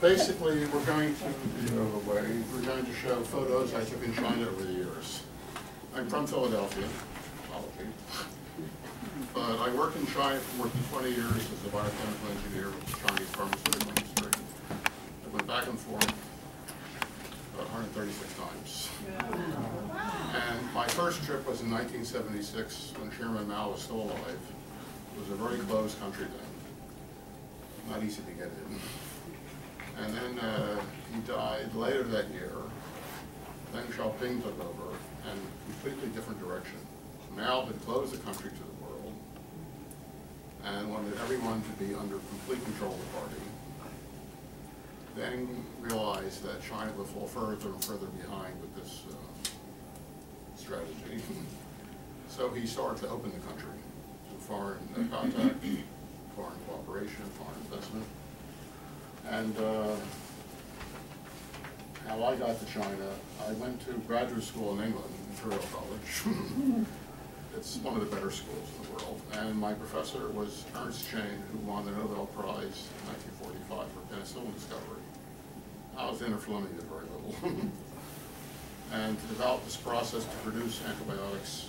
basically, we're going to, we're going to show photos I took in China over the years. I'm from Philadelphia. But I worked in China for more than 20 years as a biochemical engineer with the Chinese pharmaceutical industry. I went back and forth about 136 times. And my first trip was in 1976, when Chairman Mao was still alive. It was a very closed country then, not easy to get in. And then uh, he died later that year. Then Xiaoping took over, and completely different direction. Mao had closed the country to the world, and wanted everyone to be under complete control of the party. Then realized that China would fall further and further behind with this uh, strategy. So he started to open the country to foreign contact, foreign cooperation, foreign investment. And uh, how I got to China, I went to graduate school in England, Imperial College. It's one of the better schools in the world. And my professor was Ernst Chain, who won the Nobel Prize in 1945 for penicillin discovery. I was in it for only did very little. And to develop this process to produce antibiotics,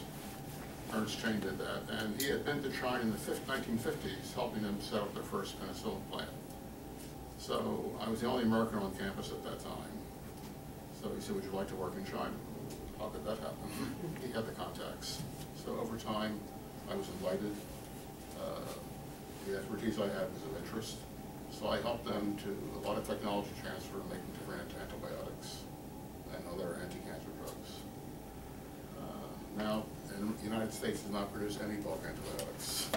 Ernst Chain did that. And he had been to China in the 1950s, helping them set up their first penicillin plant. So I was the only American on campus at that time. So he said, would you like to work in China? How did that happen? He had the contacts. So over time, I was invited. Uh, The expertise I had was of interest. So I helped them to, a lot of technology transfer, making different antibiotics and other anti-cancer drugs. Uh, Now, the United States does not produce any bulk antibiotics.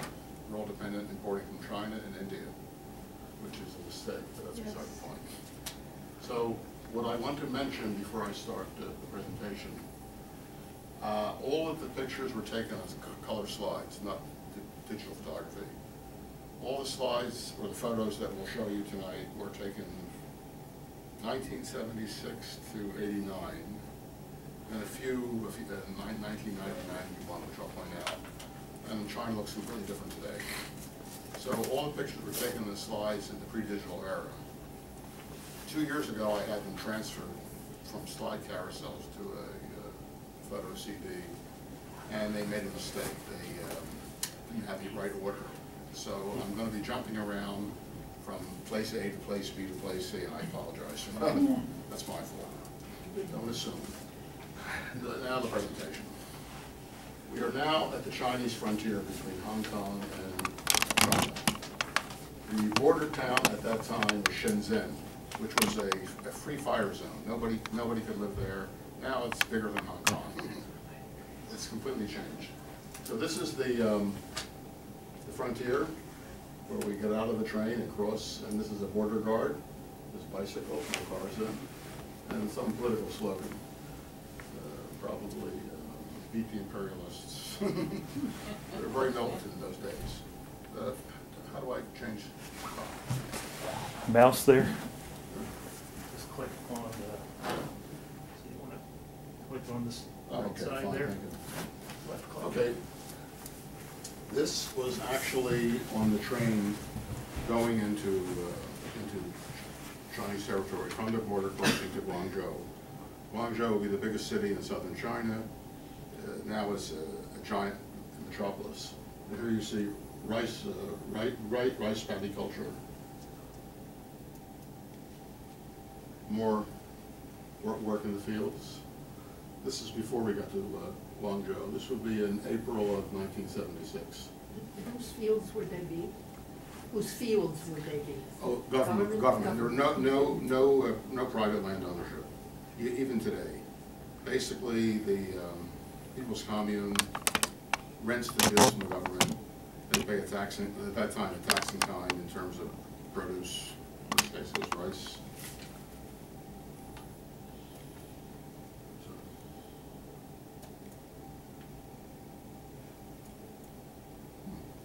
We're all dependent importing from China and India, which is a mistake, that's beside the point. So what I want to mention before I start the the presentation, uh, all of the pictures were taken as color slides, not di- digital photography. All the slides, or the photos that we'll show you tonight, were taken 1976 to 89, and a few, a few- uh, nine- 1991, which I'll point out. And China looks completely different today. So all the pictures were taken in slides in the pre-digital era. Two years ago, I had them transferred from slide carousels to a uh, photo CD, and they made a mistake. They um, didn't have the right order. So I'm going to be jumping around from place A to place B to place C, and I apologize for that. That's my fault. Don't assume. Now the presentation. We are now at the Chinese frontier between Hong Kong and China. The border town at that time was Shenzhen, which was a, a free fire zone. Nobody, nobody could live there. Now it's bigger than Hong Kong. It's completely changed. So this is the, um, the frontier, where we get out of the train and cross, and this is a border guard, this bicycle, no cars in, and some political slogan, uh, probably uh, beat the imperialists. They were very militant in those days. Uh, How do I change? Mouse there? Click on the, so you wanna click on this Oh, right okay, side fine, there. thank. Left click. Okay. This was actually on the train going into, uh, into Chinese territory, from the border crossing to Guangzhou. Guangzhou will be the biggest city in southern China. Uh, Now it's a a giant metropolis. And here you see rice, uh, right, right, rice paddy culture. More work, work in the fields. This is before we got to uh. This would be in April of 1976. Whose fields would they be? Whose fields would they be? Oh, government, government. There were no, no, no, uh, no private land ownership, e- even today. Basically, the um, People's Commune rents the fields from the government. They pay a tax, in- at that time, a tax in kind in terms of produce, in this case, it was rice.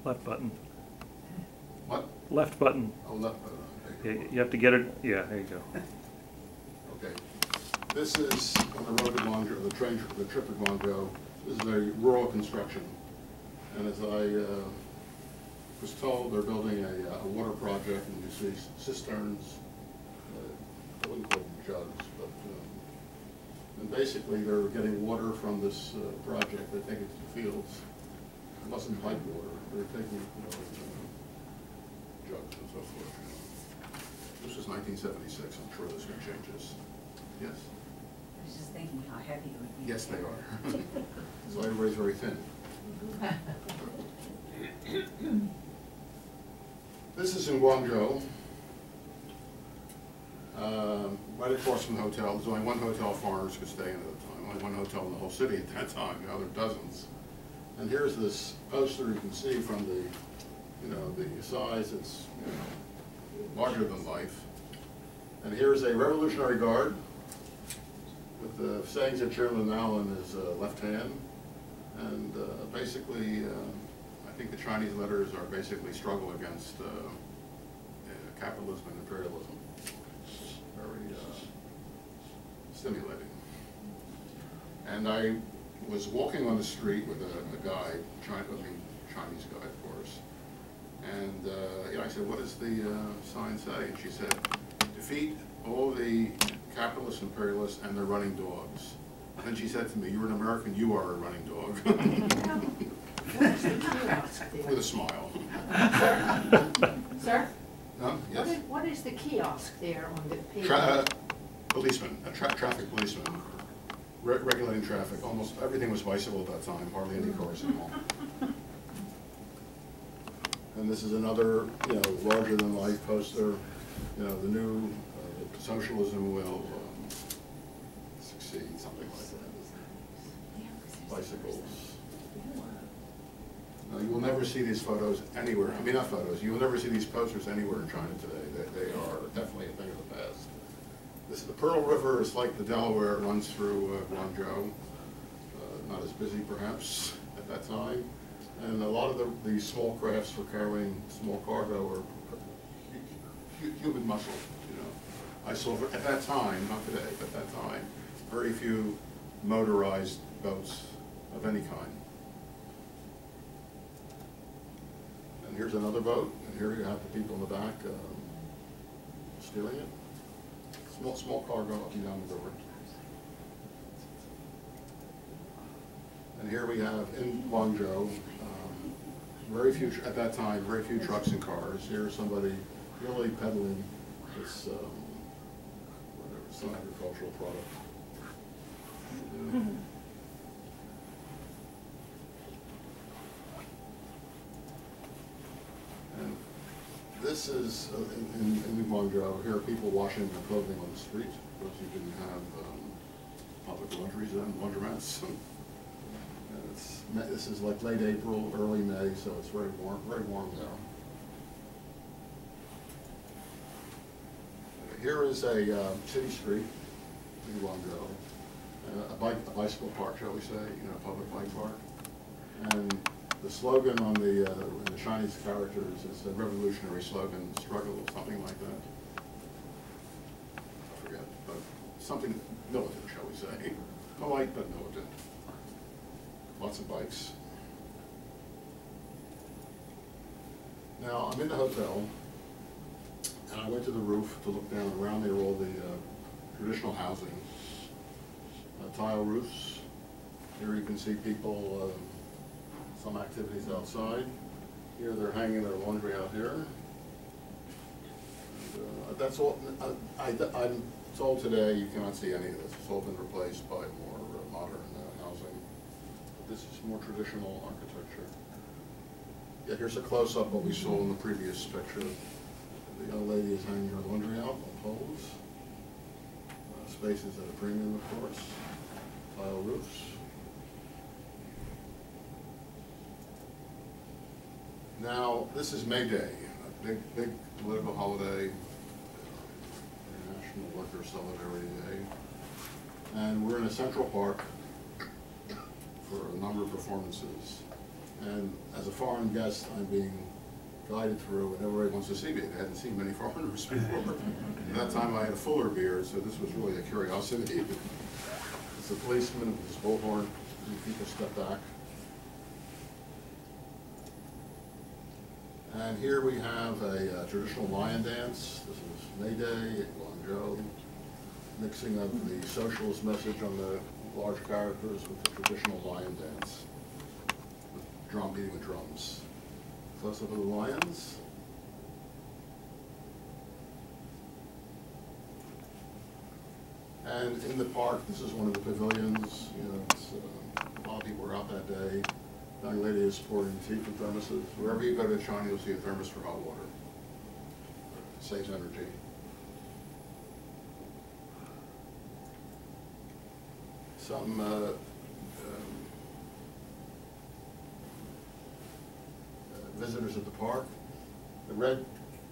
Left button, What? left button. Oh, left, uh, You have to get it, yeah, there you go. Okay. This is on the road to Guangzhou, the train, the trip to. This is a rural construction. And as I uh, was told, they're building a, uh, a water project, and you see cisterns, uh, I wouldn't call them jugs, but, um, and basically they're getting water from this uh, project, they take it to the fields. It wasn't pipe water, they're taking, you know, jugs and so forth. This is nineteen seventy-six, I'm sure this one changes. Yes? I was just thinking how heavy it would be. Yes, they are. So everybody's very thin. This is in Guangzhou. Um, Right across from the hotel, there's only one hotel foreigners could stay in at the time, only one hotel in the whole city at that time, the other dozens. And here's this poster you can see from the, you know, the size, it's, you know, larger than life. And here's a Revolutionary Guard with the sayings of Chairman Mao in his uh, left hand. And uh, basically, uh, I think the Chinese letters are basically struggle against uh, uh, capitalism and imperialism. Very uh, stimulating. And I was walking on the street with a a guide, China, I mean, Chinese guy, of course. And uh, you know, I said, what does the uh, sign say? And she said, defeat all the capitalists, imperialists, and their running dogs. Then she said to me, you're an American, you are a running dog. What is the kiosk there? With a smile. Sir? What Yes. is, what is the kiosk there on the page? Tra- uh, Policeman, a tra- traffic policeman, re- regulating traffic. Almost everything was bicycle at that time, hardly any cars at all. And this is another, you know, larger than life poster, you know, the new uh, socialism will um, succeed, something like that. Bicycles. Now, you will never see these photos anywhere, I mean, not photos, you will never see these posters anywhere in China today. They, they are definitely a thing. This, the Pearl River is like the Delaware, it runs through uh, Guangzhou. Uh, Not as busy perhaps at that time. And a lot of the, the small crafts for carrying small cargo hu- human muscle, you know. I saw, at that time, not today, but at that time, very few motorized boats of any kind. And here's another boat, and here you have the people in the back um, steering it. Small, small cargo up and down the river. And here we have in Guangzhou, um, very few, at that time, very few trucks and cars. Here's somebody really peddling this, um, whatever, some agricultural product. this is, uh, in, in in Guangzhou, here are people washing their clothing on the street, because you didn't have, um, public laundries and laundromats. And it's, this is like late April, early May, so it's very warm, very warm now. Here is a, uh, city street in Guangzhou, uh, a bike, a bicycle park, shall we say, you know, a public bike park. And the slogan on the, uh, the Chinese characters is a revolutionary slogan, struggle, or something like that. I forget, but something militant, shall we say, polite but militant. Lots of bikes. Now, I'm in the hotel, and I went to the roof to look down, around there all the uh, traditional housing, uh, tile roofs. Here you can see people, um, some activities outside. Here they're hanging their laundry out here. And, uh, That's all, I, I'm told today you cannot see any of this, it's all been replaced by more uh, modern uh, housing. This is more traditional architecture. Yeah, here's a close-up what we saw in the previous picture. The young lady is hanging her laundry out on poles. Uh, Spaces at a premium, of course. Tile roofs. Now, this is May Day, a big, big political holiday, International Worker Solidarity Day. And we're in a Central Park for a number of performances. And as a foreign guest, I'm being guided through, and everybody wants to see me. They hadn't seen many foreigners before. At that time, I had a fuller beard, so this was really a curiosity. It's a policeman with his bullhorn, people step back. And here we have a uh, traditional lion dance. This is May Day in Guangzhou, mixing of the socialist message on the large characters with the traditional lion dance, with drum beating with drums. Close up of the lions. And in the park, this is one of the pavilions, you know, it's, uh, a lot of people were out that day. Young lady is pouring tea from thermoses. Wherever you go to China, you'll see a thermos for hot water. Saves energy. Some, uh, um, uh, visitors at the park. The red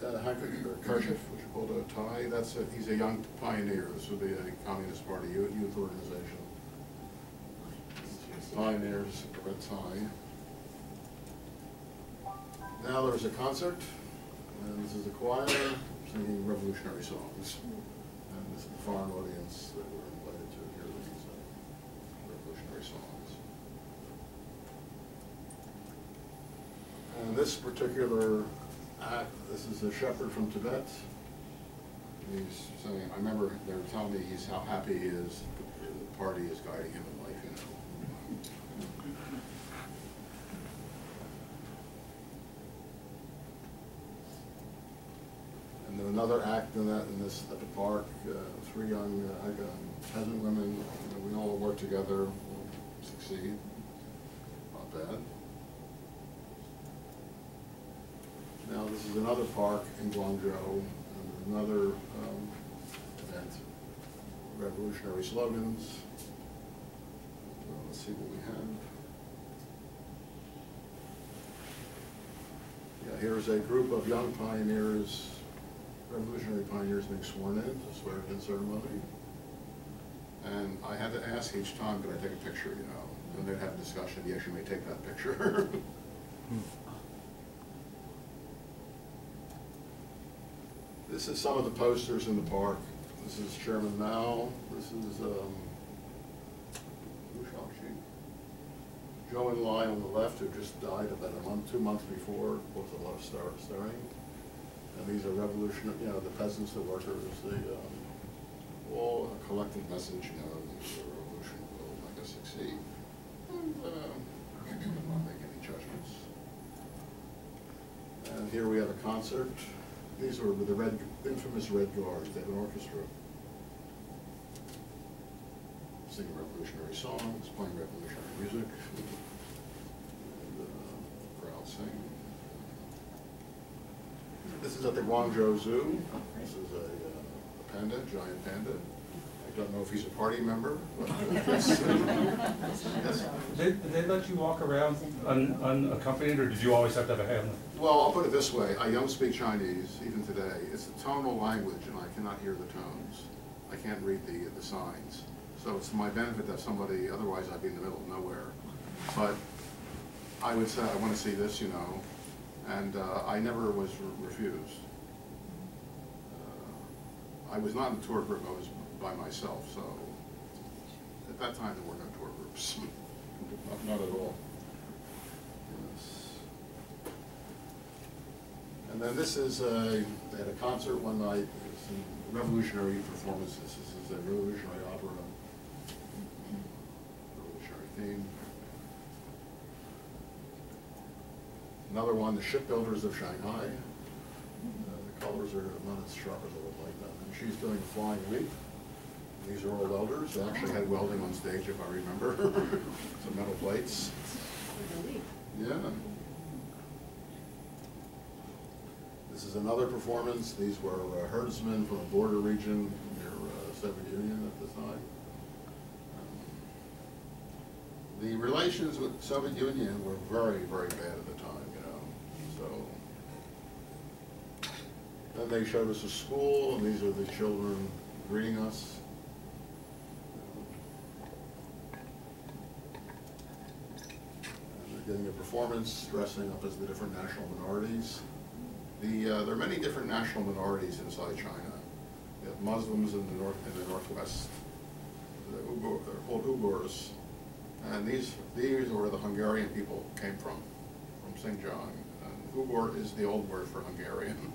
uh, handkerchief kerchief, which is called a tie, that's a, he's a young pioneer. This would be a Communist Party youth organization. Pioneers, a red tie. Now there's a concert, and this is a choir singing revolutionary songs. And this is the foreign audience that were invited to hear these uh, revolutionary songs. And this particular act, this is a shepherd from Tibet. He's saying, I remember they were telling me he's how happy he is, the party is guiding him in life, you know. And then in that, in this, at the park, uh, three young uh, peasant women, you know, we all work together, we'll succeed. Not bad. Now, this is another park in Guangzhou, another um, event, revolutionary slogans. Well, Let's see what we have. Yeah, here's a group of young pioneers, revolutionary pioneers being sworn in, it's a swearing-in ceremony. And I had to ask each time, could I take a picture, you know? And they'd have a discussion, yes, you may take that picture. This is some of the posters in the park. This is Chairman Mao, this is, um, Shaoqi. Zhou Enlai on the left, who just died about a month, two months before, caused a lot of star, stirring. And these are revolutionary, you know, the peasants, the workers, the, um, all a collective message, you know, the revolution will make us succeed. And, um, I'm not making any judgments. And here we have a concert. These were the red, infamous Red Guards, they an orchestra. Singing revolutionary songs, playing revolutionary music. And, uh, crowd sing. This is at the Guangzhou Zoo. This is a uh, panda, giant panda. I don't know if he's a party member, but yes. Did they let you walk around un, unaccompanied, or did you always have to have a hand? Well, I'll put it this way, I don't speak Chinese even today. It's a tonal language and I cannot hear the tones. I can't read the, the signs. So it's my benefit that somebody, otherwise I'd be in the middle of nowhere. But I would say, I want to see this, you know, and uh, I never was re- refused. Uh, I was not in a tour group, I was by myself, so at that time there were no tour groups. Not- Not at all. Yes. And then this is a, they had a concert one night, some revolutionary performances. This is a revolutionary opera, revolutionary theme. Another one, the shipbuilders of Shanghai. Uh, The colors are not as sharp as I would like them. And she's doing a flying leap. These are all welders. They actually had welding on stage, if I remember. Some metal plates. Yeah. This is another performance. These were uh, herdsmen from a border region near uh, Soviet Union at the time. Um, The relations with Soviet Union were very, very bad at the Then they showed us a school, and these are the children greeting us. And they're getting a performance, dressing up as the different national minorities. The, uh, there are many different national minorities inside China. You have Muslims in the north, in the northwest, the Uyghur, they're called Uyghurs. And these, these are where the Hungarian people came from, from Xinjiang. And Uyghur is the old word for Hungarian.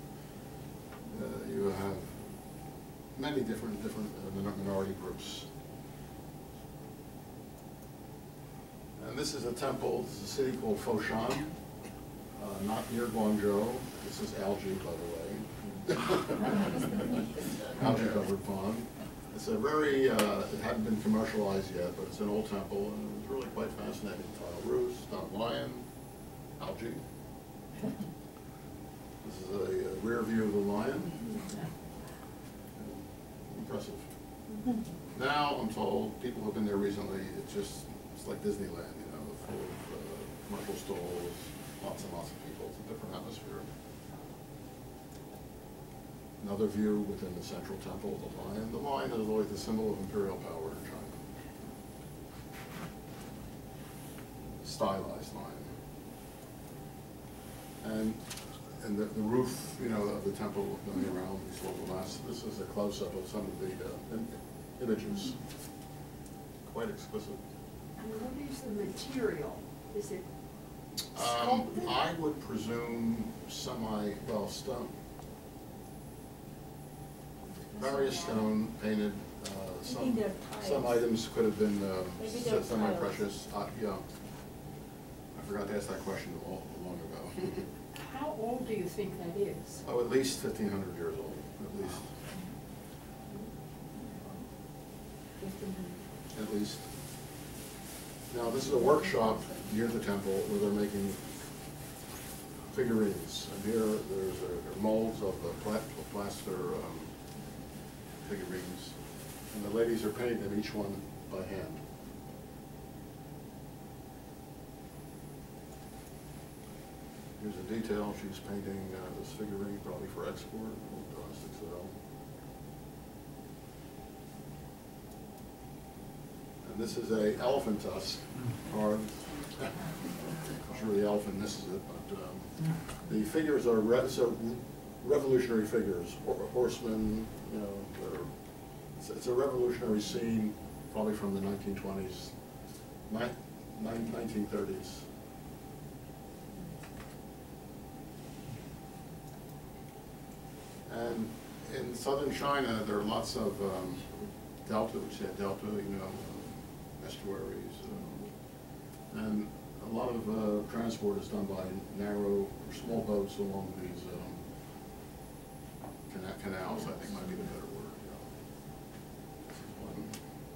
Uh, you have many different, different uh, minority groups. And this is a temple, this is a city called Foshan, uh, not near Guangzhou. This is algae, by the way. Algae covered pond. It's a very, uh, it hadn't been commercialized yet, but it's an old temple, and it was really quite fascinating. Tile roofs, not lion, algae. This is a uh, rear view of the lion. Impressive. Now, I'm told, people who've been there recently, it's just, it's like Disneyland, you know, full of uh, commercial stalls, lots and lots of people, it's a different atmosphere. Another view within the central temple, of the lion. The lion is always the symbol of imperial power in China. Stylized lion. And, and the, the roof, you know, of the temple going around these little glass, this is a close-up of some of the, uh, images. Quite exquisite. And what is the material? Is it Um. I would presume semi, well, stone, various stone painted, uh, some, some items could have been, um, semi-precious, uh, yeah. I forgot to ask that question a long ago. How old do you think that is? Oh, at least fifteen hundred years old, at least, at least. Now, this is a workshop near the temple where they're making figurines. And here, there's uh, molds of the pla- plaster um, figurines. And the ladies are painting them each one by hand. Here's a detail. She's painting uh, this figurine probably for export. Uh, and this is a elephant tusk. I'm sure the elephant misses it, but um, the figures are re so revolutionary figures, or horsemen. You know, it's, it's, a revolutionary scene, probably from the nineteen twenties, nineteen thirties. And in southern China, there are lots of um, delta, we say delta, you know, estuaries. um, And a lot of uh, transport is done by narrow, or small boats along these um, canals, I think might be the better word, one,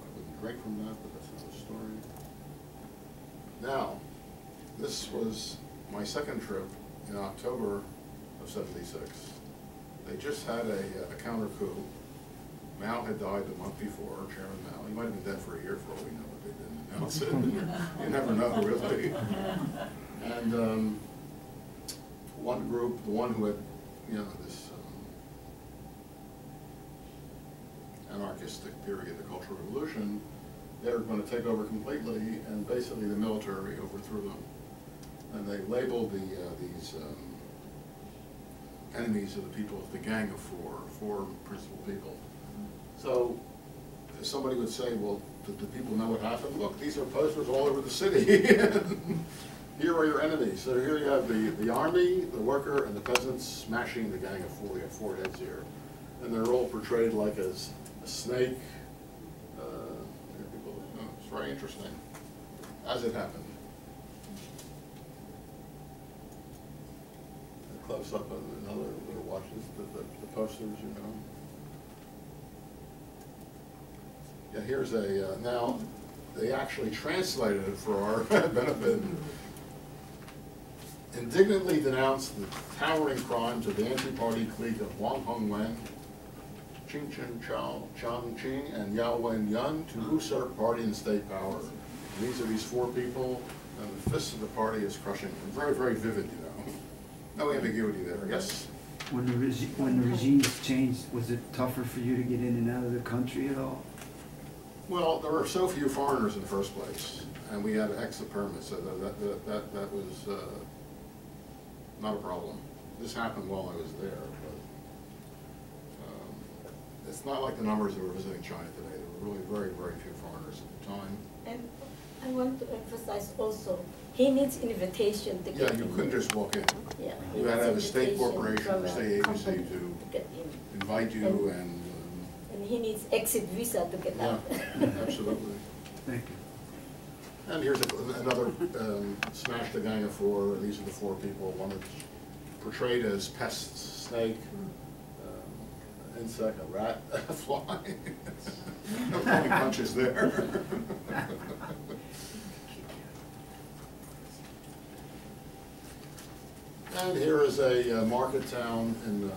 I wouldn't drink from that, but that's another story. Now, this was my second trip in October of seventy-six. They just had a, a counter coup. Mao had died the month before, Chairman Mao. He might have been dead for a year for all we know, but they didn't announce it. You never know, really. And, um, one group, the one who had, you know, this um, anarchistic theory of the Cultural Revolution, they were gonna take over completely, and basically the military overthrew them. And they labeled the, uh, these, um, enemies of the people as the Gang of Four, four principal people. So, if somebody would say, well, the people know what happened? Look, these are posters all over the city. Here are your enemies. So here you have the, the army, the worker, and the peasants smashing the Gang of Four. You have four heads here. And they're all portrayed like as a snake. Uh, people- oh, It's very interesting, as it happened. A close-up of another little watches, the, the the posters, you know. Yeah, here's a, uh, now, they actually translated it for our benefit. Indignantly denounced the towering crimes of the anti-party clique of Wang Hongwen, Ching Chen Chao, Chang Ching, and Yao Wen Yun to usurp party and state power. These are these four people, and the fist of the party is crushing them. Very, very vivid, you know. No ambiguity there, I guess. When the regi- when the regimes changed, was it tougher for you to get in and out of the country at all? Well, there were so few foreigners in the first place, and we had exit permits, so that, that- that, that, that was, uh, not a problem. This happened while I was there, but, um, it's not like the numbers that were visiting China today. There were really very, very few foreigners at the time. And I want to emphasize also, he needs invitation to Yeah, get in. Yeah, you couldn't just walk in. Yeah. he You had to have a state invitation corporation, from or a state agency company to get in. invite you And- and, um, and he needs exit visa to get Yeah, out. absolutely. Thank you. And here's a- another, um, smash the gang of four, these are the four people, one that's portrayed as pest, snake, um, insect, a rat, a fly. No throwing punches there. And here is a uh, market town in um,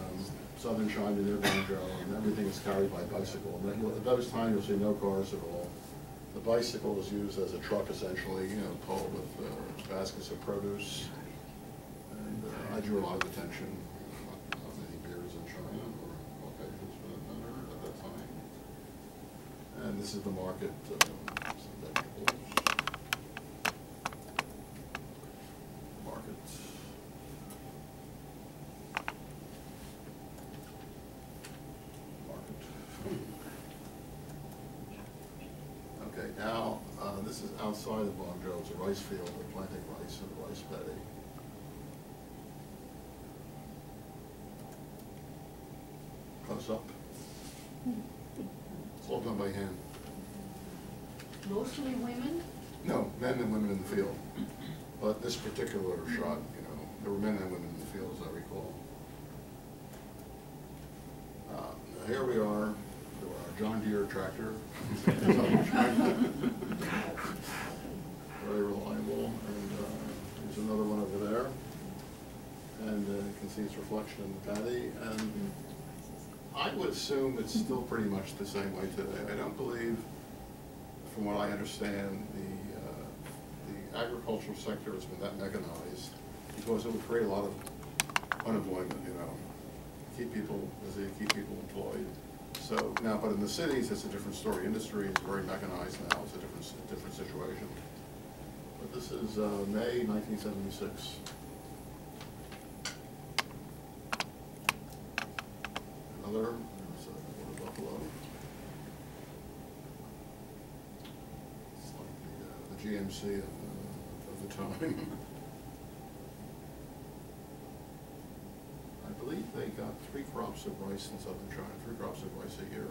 southern China near Guangzhou, and everything is carried by bicycle. And At those times, you'll see no cars at all. The bicycle is used as a truck essentially, you know, pulled with uh, baskets of produce. And uh, I drew a lot of attention, not many beers in China, or Caucasians for that matter, at that time. And this is the market, uh, some vegetables. Markets. Market. Okay, now, uh, this is outside of Guangzhou, it's a rice field, they're planting rice and rice paddy. Close up. It's all done by hand. Mostly women? No, men and women in the field. But this particular shot, you know, there were men and women in the field, as I recall. Uh, now Here we are, there our John Deere tractor. reflection in the. And I would assume it's still pretty much the same way today. I don't believe, from what I understand, the, uh, the agricultural sector has been that mechanized because it would create a lot of unemployment, you know. Keep people busy, keep people employed. So now, but in the cities, it's a different story. Industry is very mechanized now. It's a different, different situation. But this is uh, May 1976. The, GMC of, uh, of the time. I believe they got three crops of rice in southern China, three crops of rice a year.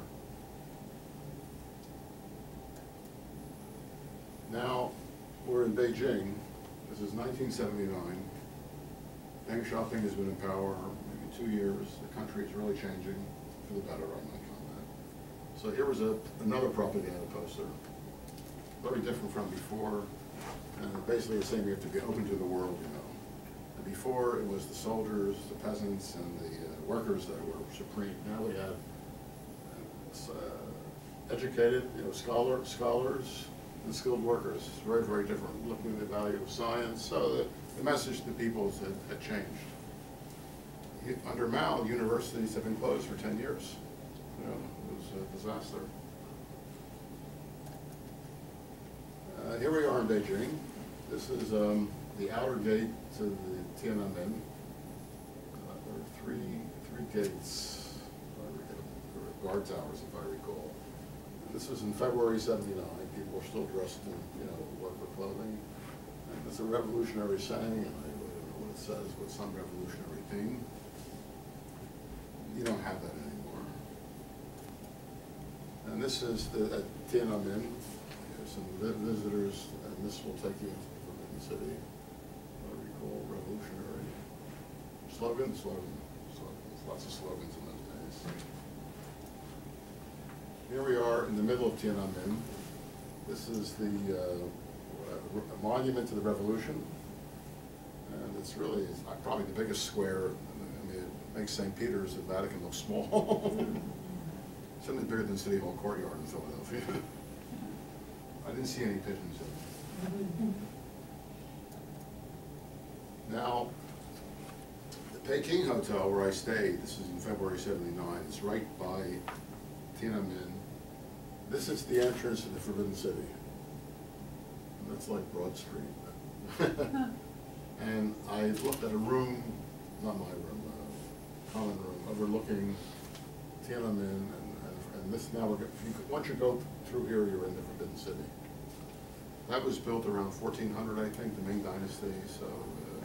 Now, we're in Beijing. This is 1979. Deng Xiaoping has been in power maybe two years. The country is really changing better, might comment. So here was a, another propaganda poster, very different from before, and basically saying we have to be open to the world, you know. And before, it was the soldiers, the peasants, and the uh, workers that were supreme. Now we have uh, educated, you know, scholar, scholars and skilled workers. It's very, very different, looking at the value of science, so the, the message to people had changed. Under Mao, universities have been closed for ten years. You know, it was a disaster. Uh, here we are in Beijing. This is, um, the outer gate to the Tiananmen. Uh, there are three, three gates, guard towers, if I recall. This was in February seventy-nine, people were still dressed in, you know, worker clothing. And it's a revolutionary saying, and I don't know what it says, but some revolutionary theme. You don't have that anymore. And this is the, Tiananmen, some visitors, and this will take you into Forbidden City. I recall revolutionary slogan, slogan, slogans, lots of slogans in those days. Here we are in the middle of Tiananmen. This is the uh, monument to the revolution. And it's really, it's probably the biggest square, makes St. Peter's and Vatican look small. Something bigger than City Hall courtyard in Philadelphia. I didn't see any pigeons in. Now, the Peking Hotel where I stayed, this is in February seventy-nine, it's right by Tiananmen. This is the entrance to the Forbidden City. And that's like Broad Street. And I looked at a room, not my room, overlooking Tiananmen, and, and- and this now, we're, you, once you go through here, you're in the Forbidden City. That was built around fourteen hundred, I think, the Ming Dynasty, so uh,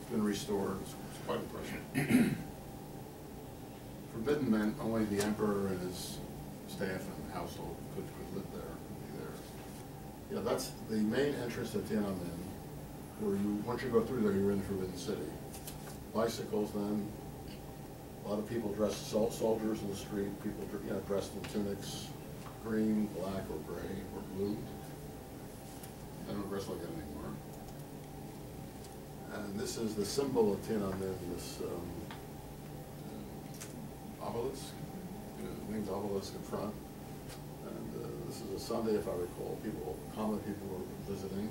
it's been restored, it's it's quite impressive. Forbidden meant only the emperor and his staff and household could, could live there, be there. Yeah, that's the main entrance to Tiananmen, where you, once you go through there, you're in the Forbidden City. Bicycles then, a lot of people dressed, sol- soldiers in the street, people, you know, dressed in tunics, green, black, or gray, or blue. I don't dress like that anymore. And this is the symbol of Tiananmen, this um, obelisk, you know, named obelisk in front. And uh, this is a Sunday, if I recall, people, common people were visiting.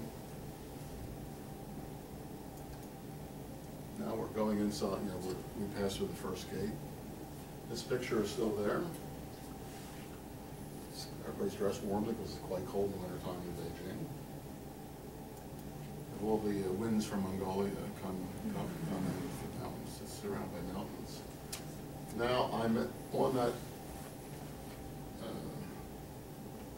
Now we're going inside, you know, we passed through the first gate. This picture is still there. Everybody's dressed warmly because it's quite cold in the wintertime in Beijing. All the uh, winds from Mongolia come, come, come in with the mountains, it's surrounded by mountains. Now, I'm at- on that uh,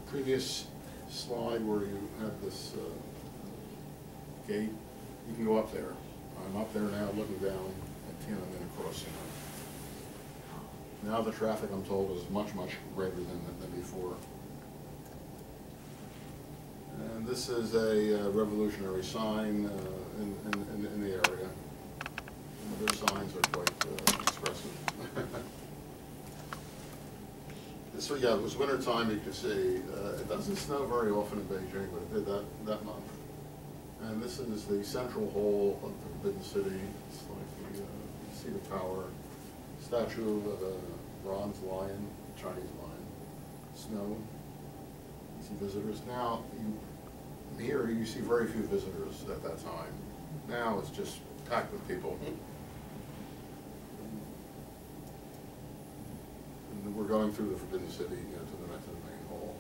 previous slide where you had this uh, gate, you can go up there. I'm up there now looking down at Tiananmen crossing. Now the traffic, I'm told, is much, much greater than, than before. And this is a uh, revolutionary sign uh, in, in, in- in the area. And Their signs are quite uh, expressive. So, yeah, it was winter time, you can see, uh, it doesn't snow very often in Beijing, but it did that, that month. And this is the central hall of the Forbidden City, it's like the uh, seat of power, statue of a bronze lion, Chinese lion, snow. You See visitors, now, you, here, you see very few visitors at that time. Now, it's just packed with people. And we're going through the Forbidden City, you know, to the, to the main hall.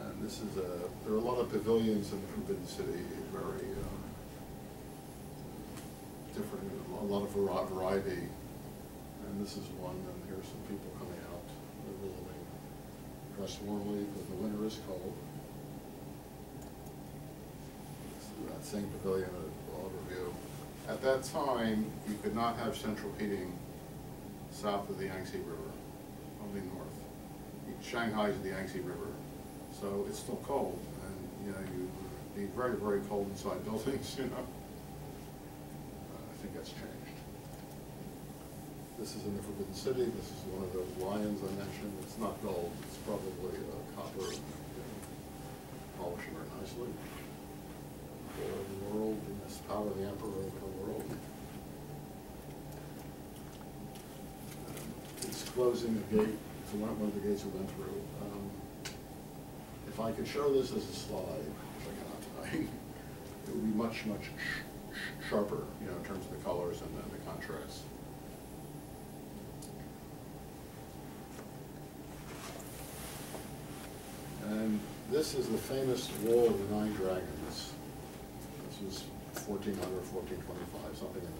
And this is a, there are a lot of pavilions in Forbidden City, very, uh, different, a lot of variety. And this is one, and here's some people coming out, they're visiting, dressed warmly, because the winter is cold. That same pavilion, a broader view. At that time, you could not have central heating south of the Yangtze River, only north. Shanghai is the Yangtze River, so it's still cold, and, you know, you be very, very cold inside buildings, you know. I think that's changed. This is in the Forbidden City, this is one of those lions I mentioned, it's not gold, it's probably copper, you know, polished very nicely. The world, and this power of the emperor over the world. Um, It's closing the gate, it's one one of the gates we went through. Um, If I could show this as a slide, which I cannot tonight, it would be much, much sh- sh- sharper, you know, in terms of the colors and the- the contrast. And this is the famous Wall of the Nine Dragons. This was 1400, 1425, something in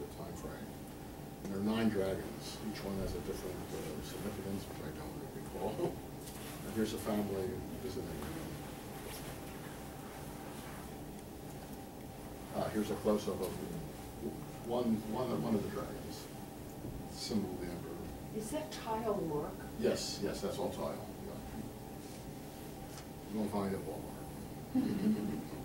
the, time frame. And there are nine dragons, each one has a different uh, significance, which I don't recall. And here's a family visiting. Ah, here's a close-up of one, one, one of the dragons, symbol of the emperor. Is that tile work? Yes, yes, that's all tile, yeah. You won't find it at Walmart.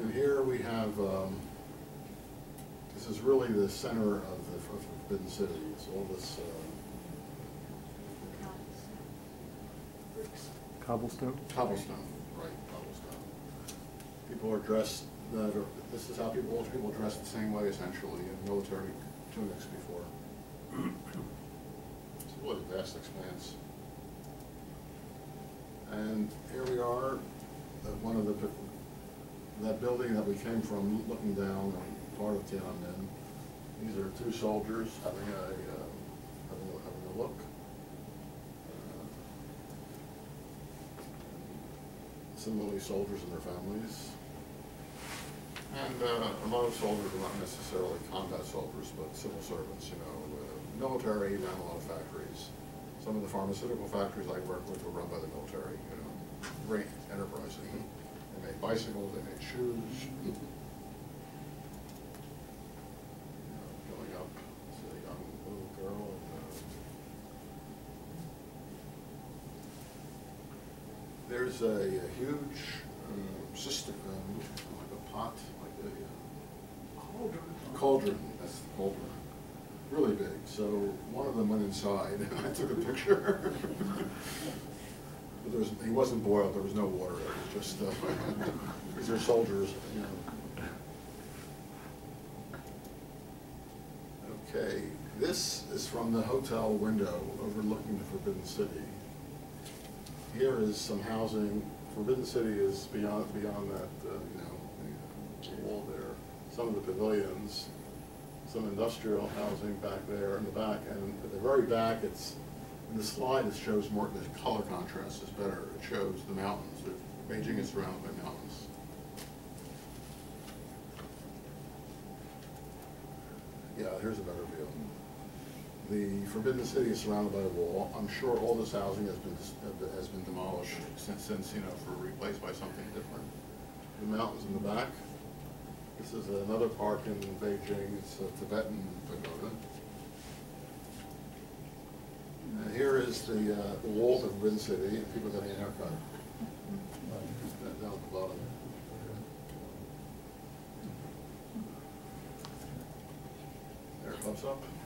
And here we have, um, this is really the center of the of the Forbidden City, it's all this, uh, Cobblestone? cobblestone, right, cobblestone. People are dressed, that are, this is how people, people dress the same way essentially, in military tunics before. It's really a vast expanse. And here we are, at one of the, that building that we came from, looking down on part of town Tiananmen. These are two soldiers having a, uh, having a, having a look. Uh, Similarly, soldiers and their families. And uh, a lot of soldiers are not necessarily combat soldiers, but civil servants, you know, uh, military, ran a lot of factories. Some of the pharmaceutical factories I worked with were run by the military, you know, great enterprising. They made bicycles, they made shoes. Here's a, a huge cistern, um, like a pot, like a uh, cauldron, that's the cauldron, really big. So one of them went inside, and I took a picture. But there was, he wasn't boiled, there was no water, it was just, uh, because they're soldiers, you know. Okay, this is from the hotel window overlooking the Forbidden City. Here is some housing, Forbidden City is beyond, beyond that, uh, you know, the- wall there. Some of the pavilions, some industrial housing back there in the back, and at the very back, it's, in the slide, it shows more, the color contrast is better, it shows the mountains, Beijing is surrounded by mountains. Yeah, here's a better view. The Forbidden City is surrounded by a wall. I'm sure all this housing has been, has been demolished since, since, you know, for replaced by something different. The mountains in the back. This is another park in Beijing, it's a Tibetan pagoda. And here is the, uh, the wall of the Forbidden City, people getting a haircut. At the up.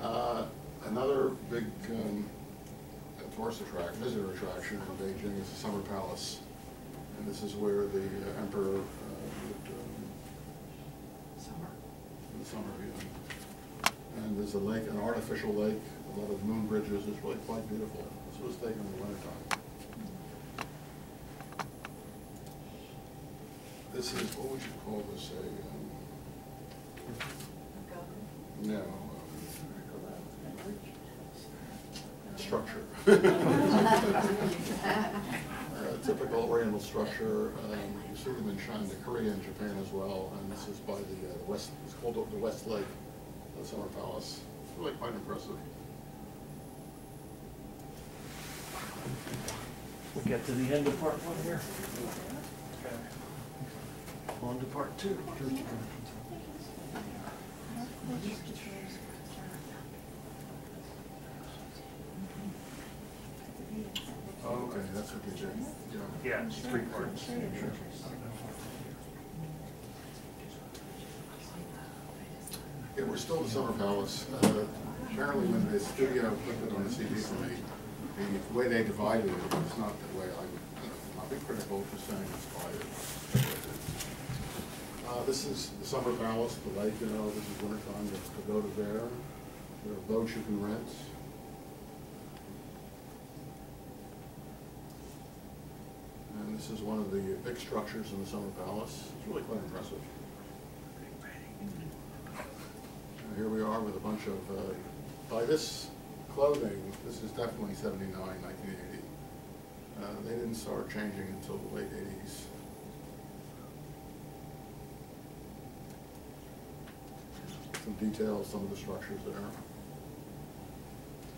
Uh, Another big um, tourist attraction, visitor attraction in Beijing is the Summer Palace. And this is where the uh, emperor uh, would, um, Summer. in the summer, yeah. And there's a lake, an artificial lake, a lot of moon bridges, it's really quite beautiful. This was taken in the wintertime. This is, what would you call this, a, um, no, um, structure. Uh, Typical oriental structure, um, you see them in China, Korea and Japan as well, and this is by the uh, west, it's called the West Lake, the Summer Palace. It's really quite impressive. We'll get to the end of part one here. On to part two. Oh, okay, that's what they did, yeah. Yeah, it's three parts. Yeah, we're still at the Summer Palace. Uh, Apparently, when the studio put it on the CD for me, the way they divided it was not the way I would, I'll be critical for saying it's divided. Uh, This is the Summer Palace, the lake, you know, this is winter time to go to there. There are boats you can rent. And this is one of the big structures in the Summer Palace. It's really quite impressive. And Here we are with a bunch of, uh, by this clothing, this is definitely 79, 1980. Uh, They didn't start changing until the late 80s. Details, some of the structures there.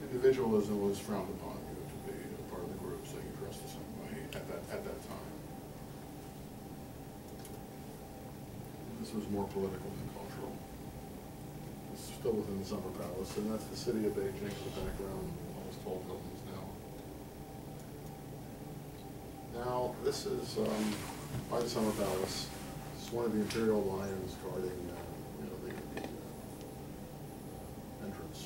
Individualism was frowned upon, you to be a part of the group, so you dressed the same way at that, at that time. This was more political than cultural. It's still within the Summer Palace, and that's the city of Beijing in the background, all those tall buildings now. Now, this is, um, by the Summer Palace, it's one of the imperial lions guarding, uh, you know, the, the, uh, entrance.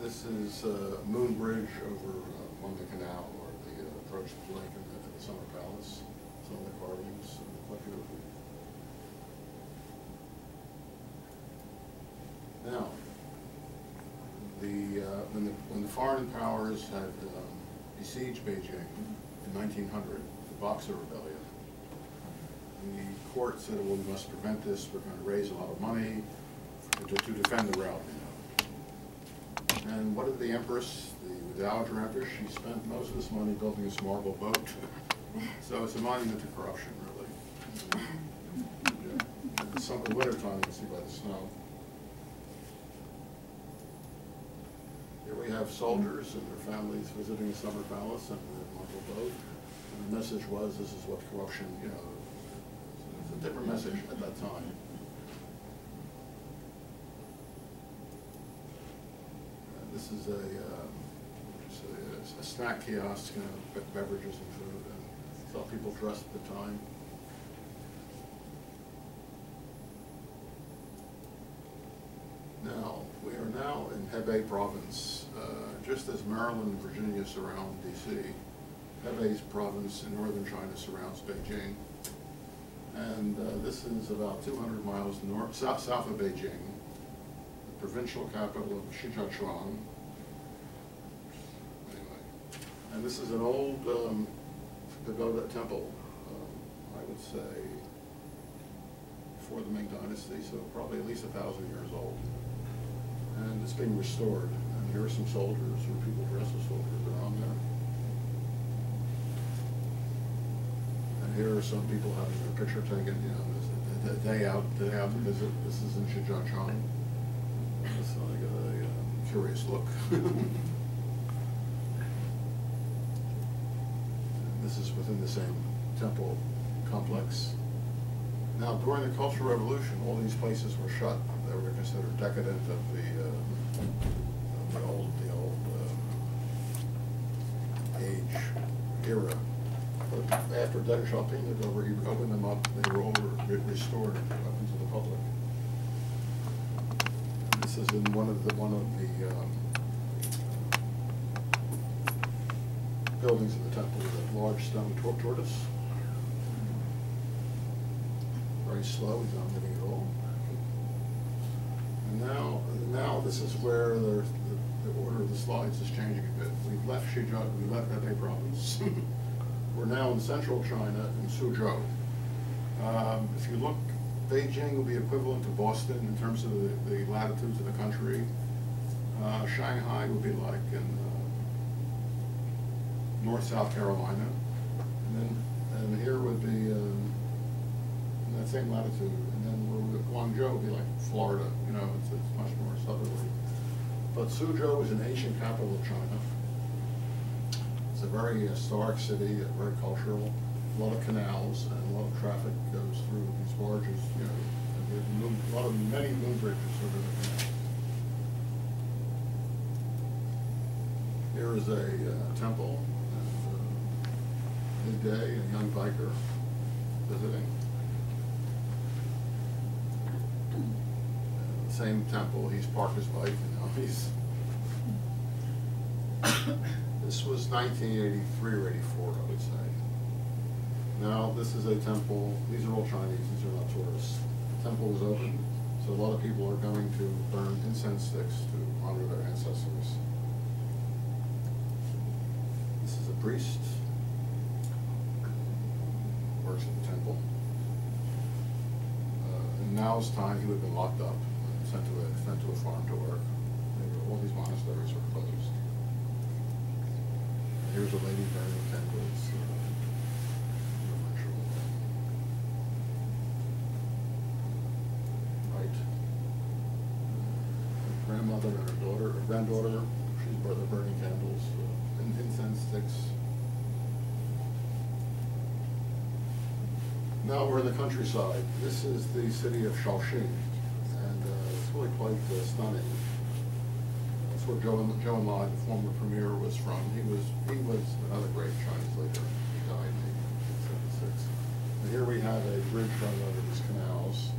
This is, uh, Moon Bridge over, uh, London Canal, or the uh, approach to the lake in the, Summer Palace, some of the carvings, quite beautiful. Now, the, uh, when the, when the foreign powers had um, besieged Beijing in nineteen hundred, the Boxer Rebellion, the court said, well, we must prevent this, we're gonna raise a lot of money to, to defend the know. And what did the Empress, the Dowager Empress, she spent most of this money building this marble boat. So it's a monument to corruption, really. Yeah. In wintertime, you can see by the snow. Here we have soldiers and their families visiting the summer palace and the marble boat. And the message was, this is what corruption, you know, it's a different message at that time. Uh, This is a, um, just a- a snack kiosk, you know, be- beverages and food, and saw people dressed at the time. Now, we are now in Hebei province, uh, just as Maryland and Virginia surround DC. Hebei's province in northern China surrounds Beijing. And uh, this is about two hundred miles north, south, south of Beijing, the provincial capital of Shijiazhuang. Anyway, and this is an old um, pagoda temple, um, I would say, before the Ming Dynasty, so probably at least a thousand years old. And it's being restored, and here are some soldiers, or people dressed as soldiers around there. And here are some people having their picture taken, you know, the day out, the day out to visit, this is in Shijiazhuang. So I got a uh, curious look. And This is within the same temple complex. Now, during the Cultural Revolution, all these places were shut. They were considered decadent of the, uh, of the old, the old uh, age era. But after Deng Xiaoping took over, he opened them up, they were all re- restored open to the public. And This is in one of the, one of the um, buildings of the temple, the large stone tor- tortoise. Very slow, he's not moving at all. And now, now this is where the, the order of the slides is changing a bit. We've left Shijiaz, we left Hebei province. We're now in central China, in Suzhou. Um, If you look, Beijing will be equivalent to Boston in terms of the, the latitudes of the country. Uh, Shanghai would be like in uh, North South Carolina. And then, and here would be, um, in that same latitude, and then Guangzhou would be like Florida, you know, it's, it's much more southerly. But Suzhou is an ancient capital of China. It's a very historic city, very cultural, a lot of canals, and a lot of traffic goes through these barges, you know, a lot of, many moon bridges over the canals. Here is a uh, temple, midday, a young biker visiting. Uh, Same temple, he's parked his bike, you know, he's. This was nineteen eighty-three or eighty-four, I would say. Now, this is a temple, these are all Chinese, these are not tourists. The Temple was open, so a lot of people are going to burn incense sticks to honor their ancestors. This is a priest, the temple. Uh, Mao's time, he would have been locked up, and sent to a, sent to a farm to work. Were- All these monasteries were closed. Here's a lady burning candles. Right. Her Grandmother and her daughter, her granddaughter, she's they're burning candles, uh, in- incense sticks. Now we're in the countryside. This is the city of Shaoxing, and uh, it's really quite uh, stunning. That's where Zhou, Zhou Enlai the former premier, was from. He was, he was another great Chinese leader. He died in eighteen seventy-six. And here we have a bridge running over these canals.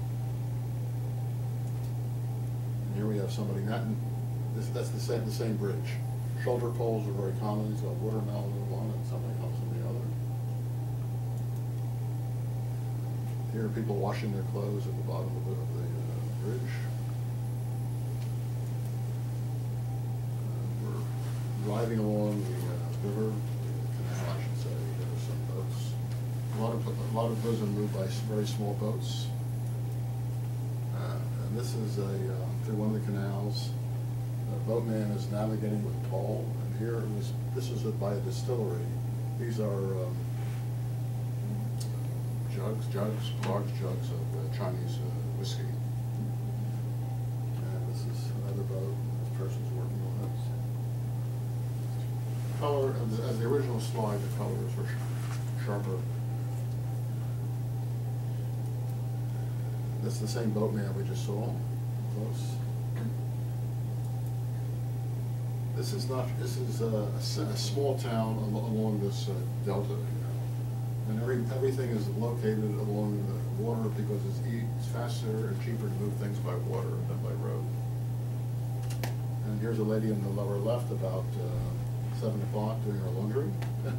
And here we have somebody, not, this, that's the same, the same bridge. Shoulder poles are very common, it's got watermelon and something else in the other. Here are people washing their clothes at the bottom of the, of the uh, bridge. Uh, We're driving along the uh, river, the canal, I should say, there are some boats. A lot of, a lot of those are moved by very small boats. Uh, And this is a, uh, through one of the canals, a boatman is navigating with pole, and here it was, this is by a distillery. These are um, jugs, jugs, large jugs of uh, Chinese uh, whiskey. And this is another boat, this person's working on it. Color, as as the original slide, the colors were sh- sharper. That's the same boatman we just saw, close. This is not, this is a, a small town along this uh, delta. And every, everything is located along the water because it's e- it's faster and cheaper to move things by water than by road. And here's a lady in the lower left about uh, seven o'clock doing her laundry.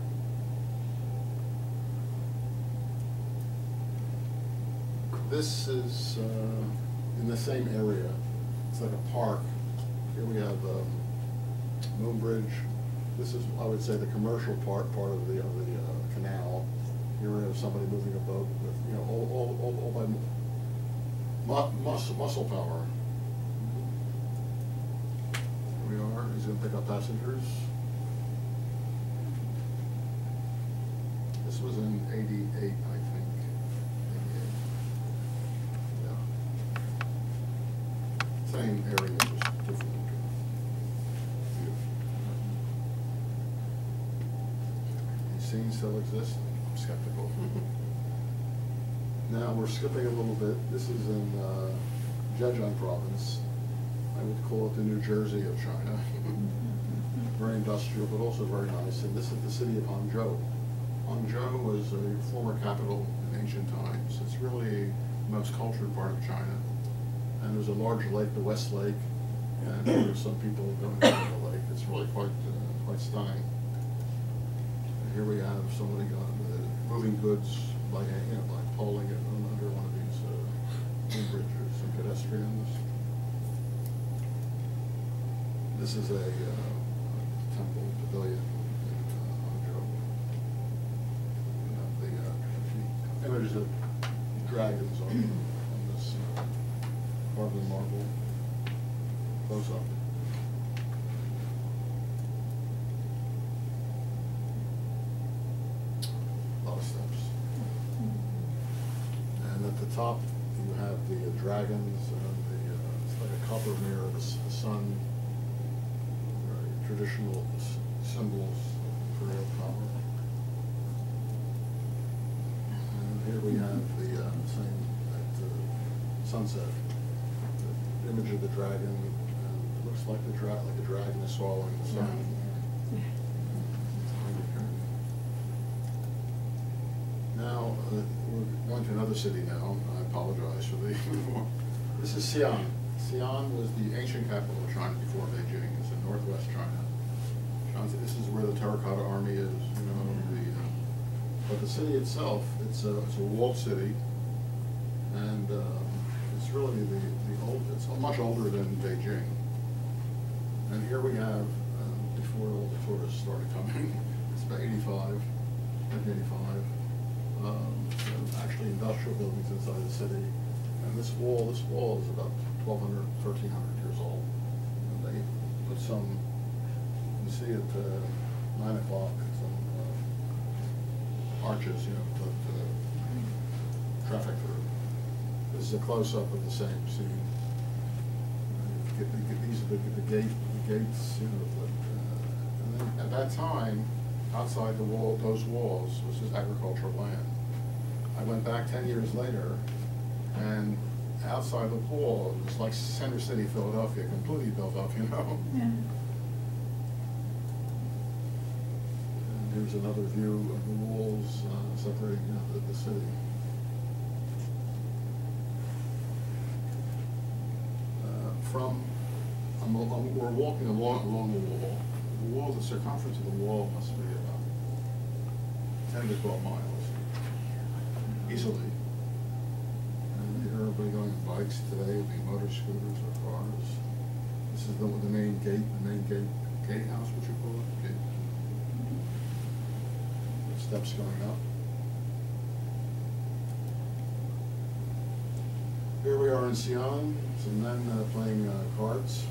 This is uh, in the same area. It's like a park. Here we have um, Moon Bridge. This is, I would say, the commercial part, part of the, of the uh. We have somebody moving a boat with, you know, all, all, all all by mu- muscle, muscle power. Here we are, he's gonna pick up passengers. This was in eighty-eight, I think. 88. Yeah. Same area, just different. view. Scenes still exist, skeptical. Now, we're skipping a little bit, this is in uh, Zhejiang province. I would call it the New Jersey of China. Very industrial, but also very nice, and this is the city of Hangzhou. Hangzhou was a former capital in ancient times. It's really the most cultured part of China. And there's a large lake, the West Lake, and there's some people going down the lake. It's really quite, uh, quite stunning. And here we have somebody going, uh, moving goods by, you know, by poling it un- under one of these, uh, bridges and pedestrians. This is a, uh, temple pavilion in uh, Hangzhou. Have the, uh, images of dragons on, on this, uh, marble, close up. Lot of steps. And at top, you have the uh, dragons and the, uh, it's like a copper mirror the sun. Very traditional symbols of imperial power. And here we have the uh, same, at uh, sunset, the image of the dragon, and it looks like the dra, like a dragon is swallowing the sun. Now, uh, we're going to another city now, I apologize for the, this is Xi'an. Xi'an was the ancient capital of China before Beijing, it's in northwest China. China- This is where the terracotta army is, you know, the, uh, but the city itself, it's a, it's a walled city, and um, it's really the, the old, it's much older than Beijing. And here we have, uh, before all the tourists started coming, it's about eighty-five, nineteen eighty-five. Um, actually industrial buildings inside the city. And this wall, this wall is about 1,200, 1,300 years old. And they put some, you see at uh, nine o'clock, some uh, arches, you know, put uh, traffic through. This is a close-up of the same scene. These are the, the gate, the gates, you know, but, uh, and then at that time, outside the wall, those walls, was just agricultural land. I went back ten years later, and outside the wall, it was like Center City, Philadelphia, completely built up, you know? And here's another view of the walls uh, separating, you know, the, the city. Uh, From, I'm, I'm- we're walking along, along the wall. The wall, the circumference of the wall must be about ten to twelve miles, easily. And everybody going on bikes today, would be motor scooters or cars. This is the, the main gate, the main gate, gatehouse, what you call it, gate. The Steps going up. Here we are in Xi'an, some men uh, playing uh, cards,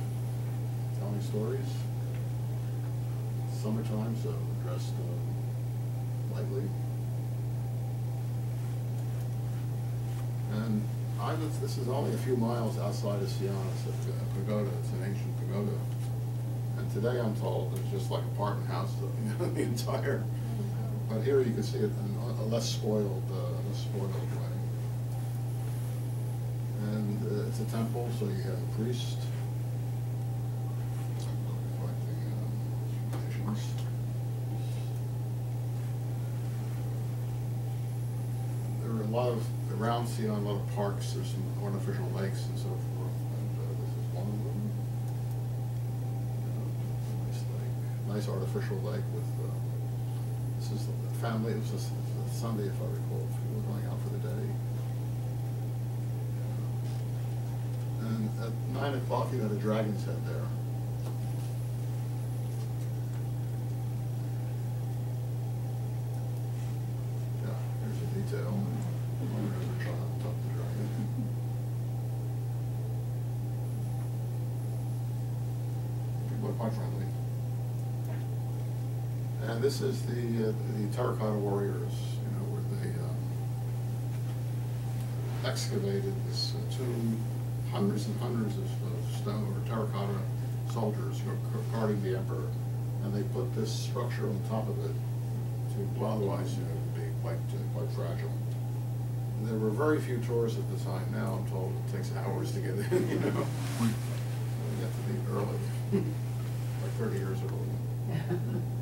telling stories. Summertime, so dressed uh, lightly. And I was, this is only a few miles outside of Xi'an, it's a a pagoda, it's an ancient pagoda. And today I'm told there's just like apartment houses, you the entire, but here you can see it in a- a less spoiled, uh, less spoiled way. And uh, it's a temple, so you have a priest. Reflecting, um, traditions. There are a lot of, around Xi'an, a lot of parks, there's some artificial lakes and so forth, and uh, this is one of them. Uh, Nice lake, nice artificial lake with, uh, this is the family, it was a a Sunday if I recall, people were going out for the day. And at nine o'clock, you got a dragon's head there. Yeah, here's a detail. There's a child on top of the dragon. People are quite friendly. And this is the, uh, the terracotta warriors, you know, where they, um, excavated this uh, tomb, hundreds and hundreds of of stone or terracotta soldiers who are guarding the emperor. And they put this structure on top of it to, well, otherwise, you know, it would be quite, uh, quite fragile. And There were very few tours at the time. Now I'm told it takes hours to get in, you know. You have to be early, like thirty years early.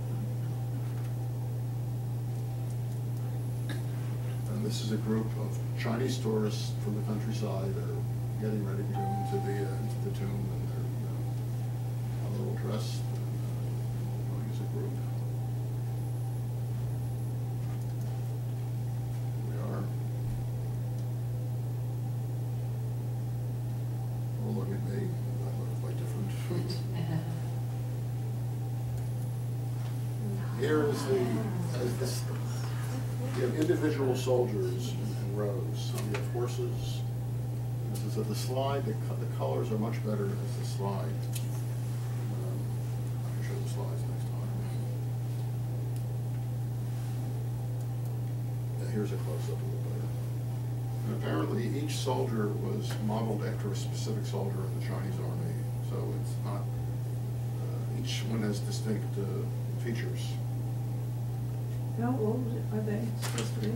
And this is a group of Chinese tourists from the countryside that are getting ready to go into the, uh, into the tomb and they're, you know, how they're dressed and, uh, going as a group. Here we are. Oh, look at me, I look quite different. Here is the, as this, you have individual soldiers in rows, so you have horses. This is the slide, the, co- the colors are much better as the slide. Um, I can show the slides next time. Yeah, here's a close-up a little better. And apparently, each soldier was modeled after a specific soldier in the Chinese army, so it's not, uh, each one has distinct uh, features. How old are they supposed to be?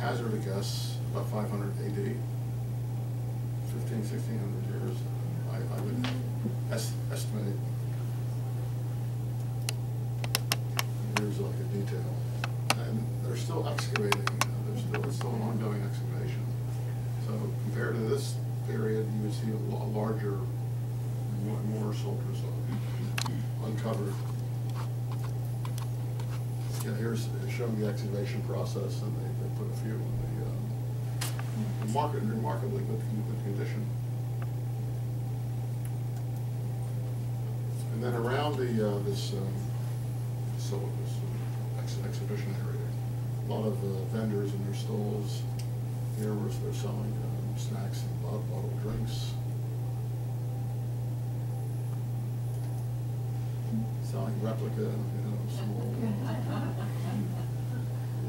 Hazard a guess, about five hundred AD, 15, 1600 years, I, I would es- estimate. Here's like a detail, and they're still excavating, there's still, it's still an ongoing excavation. So compared to this period, you would see a larger, more, more soldiers uncovered. Yeah, here's showing the excavation process, and they, they put a few in the, uh, market, remarkably good, good condition. And then around the, uh, this, um, so, this uh, ex- exhibition area, a lot of vendors in their stalls, here was, they're selling, um, snacks and bottled, drinks. Selling replica. You know,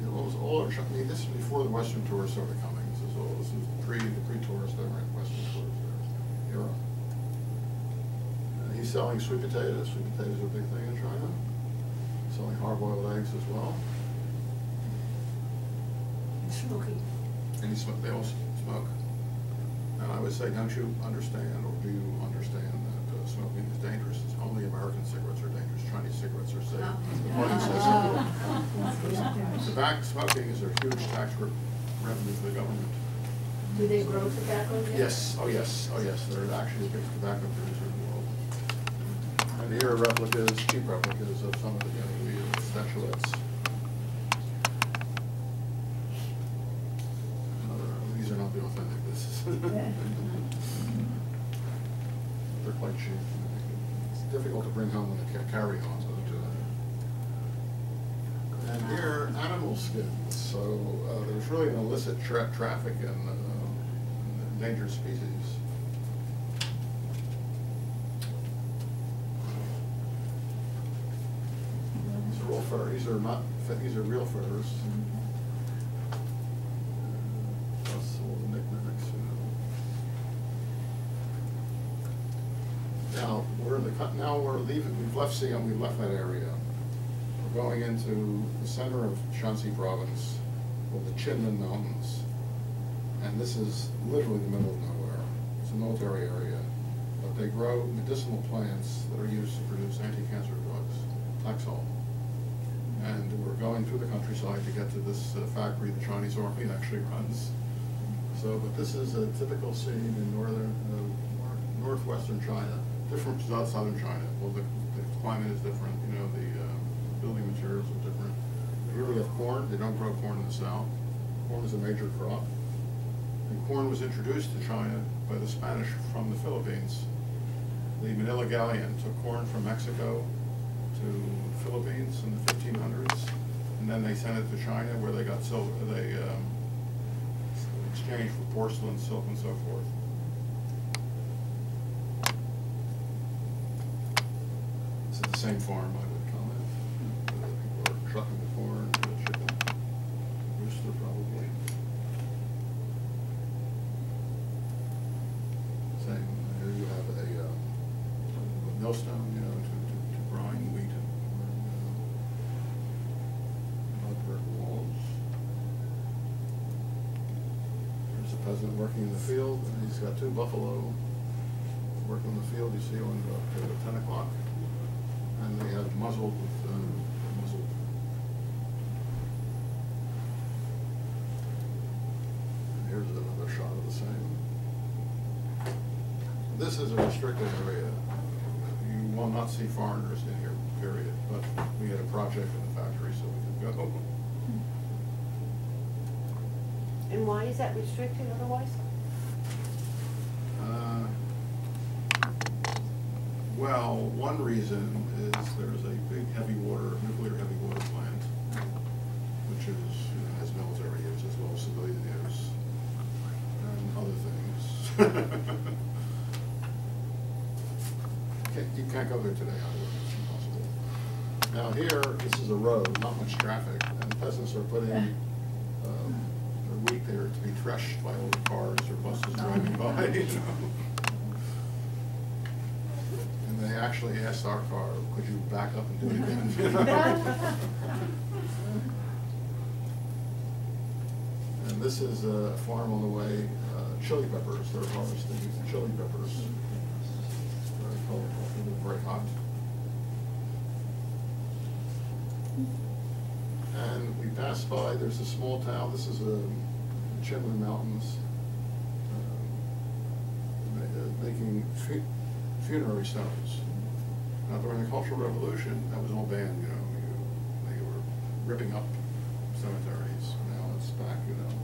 it was all, I mean, this is before the Western tourists started coming, this is all, this is pre, the pre-tourist era, Western tourist era. Uh, He's selling sweet potatoes, sweet potatoes are a big thing in China. Selling hard-boiled eggs as well, Smoky. and he smoke, they all smoke. And I would say, don't you understand, or do you understand that uh, smoking is dangerous? It's only American cigarettes are dangerous, Chinese cigarettes are safe. The party says so. Tobacco, smoking is a huge tax re- revenue for the government. Do they grow tobacco there? Yes, oh yes, oh yes, they're actually the biggest tobacco producer in the world. And here are replicas, cheap replicas of some of the, you know, the statuettes. Another- These are not the authentic, this is. They're quite cheap. It's difficult to bring home in a carry-on, but, uh, and here, animal skins, so, uh, there's really an illicit tra- traffic in, uh, endangered species. These are all fur, these are not, these are real furs. Uh, Plus all the knickknacks, you know. Now, we're in the, cut- now we're leaving, we've left Xi'an, we've left that area. We're going into the center of Shaanxi province, called the Qinling Mountains. and this is literally the middle of nowhere. It's a military area, but they grow medicinal plants that are used to produce anti-cancer drugs, Taxol. And we're going through the countryside to get to this uh, factory the Chinese army actually runs. So, but this is a typical scene in northern, uh, northwestern China, different from southern China. Well, the, the climate is different, you know, the, uh, building materials are different. Here we have corn, they don't grow corn in the south. Corn is a major crop. And corn was introduced to China by the Spanish from the Philippines. The Manila Galleon took corn from Mexico to the Philippines in the fifteen hundreds, and then they sent it to China where they got silver, they, um, exchanged for porcelain, silk, and so forth. This is the same farm, I would comment. Uh, People are trucking the corn, the chicken, rooster probably. Same, here you have a, uh, millstone, you know, to, to to grind wheat and, uh, mud brick walls. There's a peasant working in the field, and he's got two buffalo working in the field, you see on about uh, ten o'clock. And they have muzzled with, um, muzzled. And Here's another shot of the same. This is a restricted area. You will not see foreigners in here, period, but we had a project in the factory, so we could go. And why is that restricted otherwise? Uh, Well, one reason is there's a big heavy water, nuclear heavy water plant, which is, you know, has military use as well as civilian use, and other things. Can't- You can't go there today, either, it's impossible. Now here, this is a road, not much traffic, and peasants are putting um, their wheat there to be threshed by old cars or buses driving by, you know. And they actually asked our car, could you back up and do it again? And this is a farm on the way, uh, chili peppers, they're harvesting chili peppers. Very colorful, very hot. And we passed by, there's a small town, this is a Qinling Mountains, um, uh, making fu- funerary stones. Now during the Cultural Revolution, that was all banned, you know, you- they were ripping up cemeteries, now it's back, you know.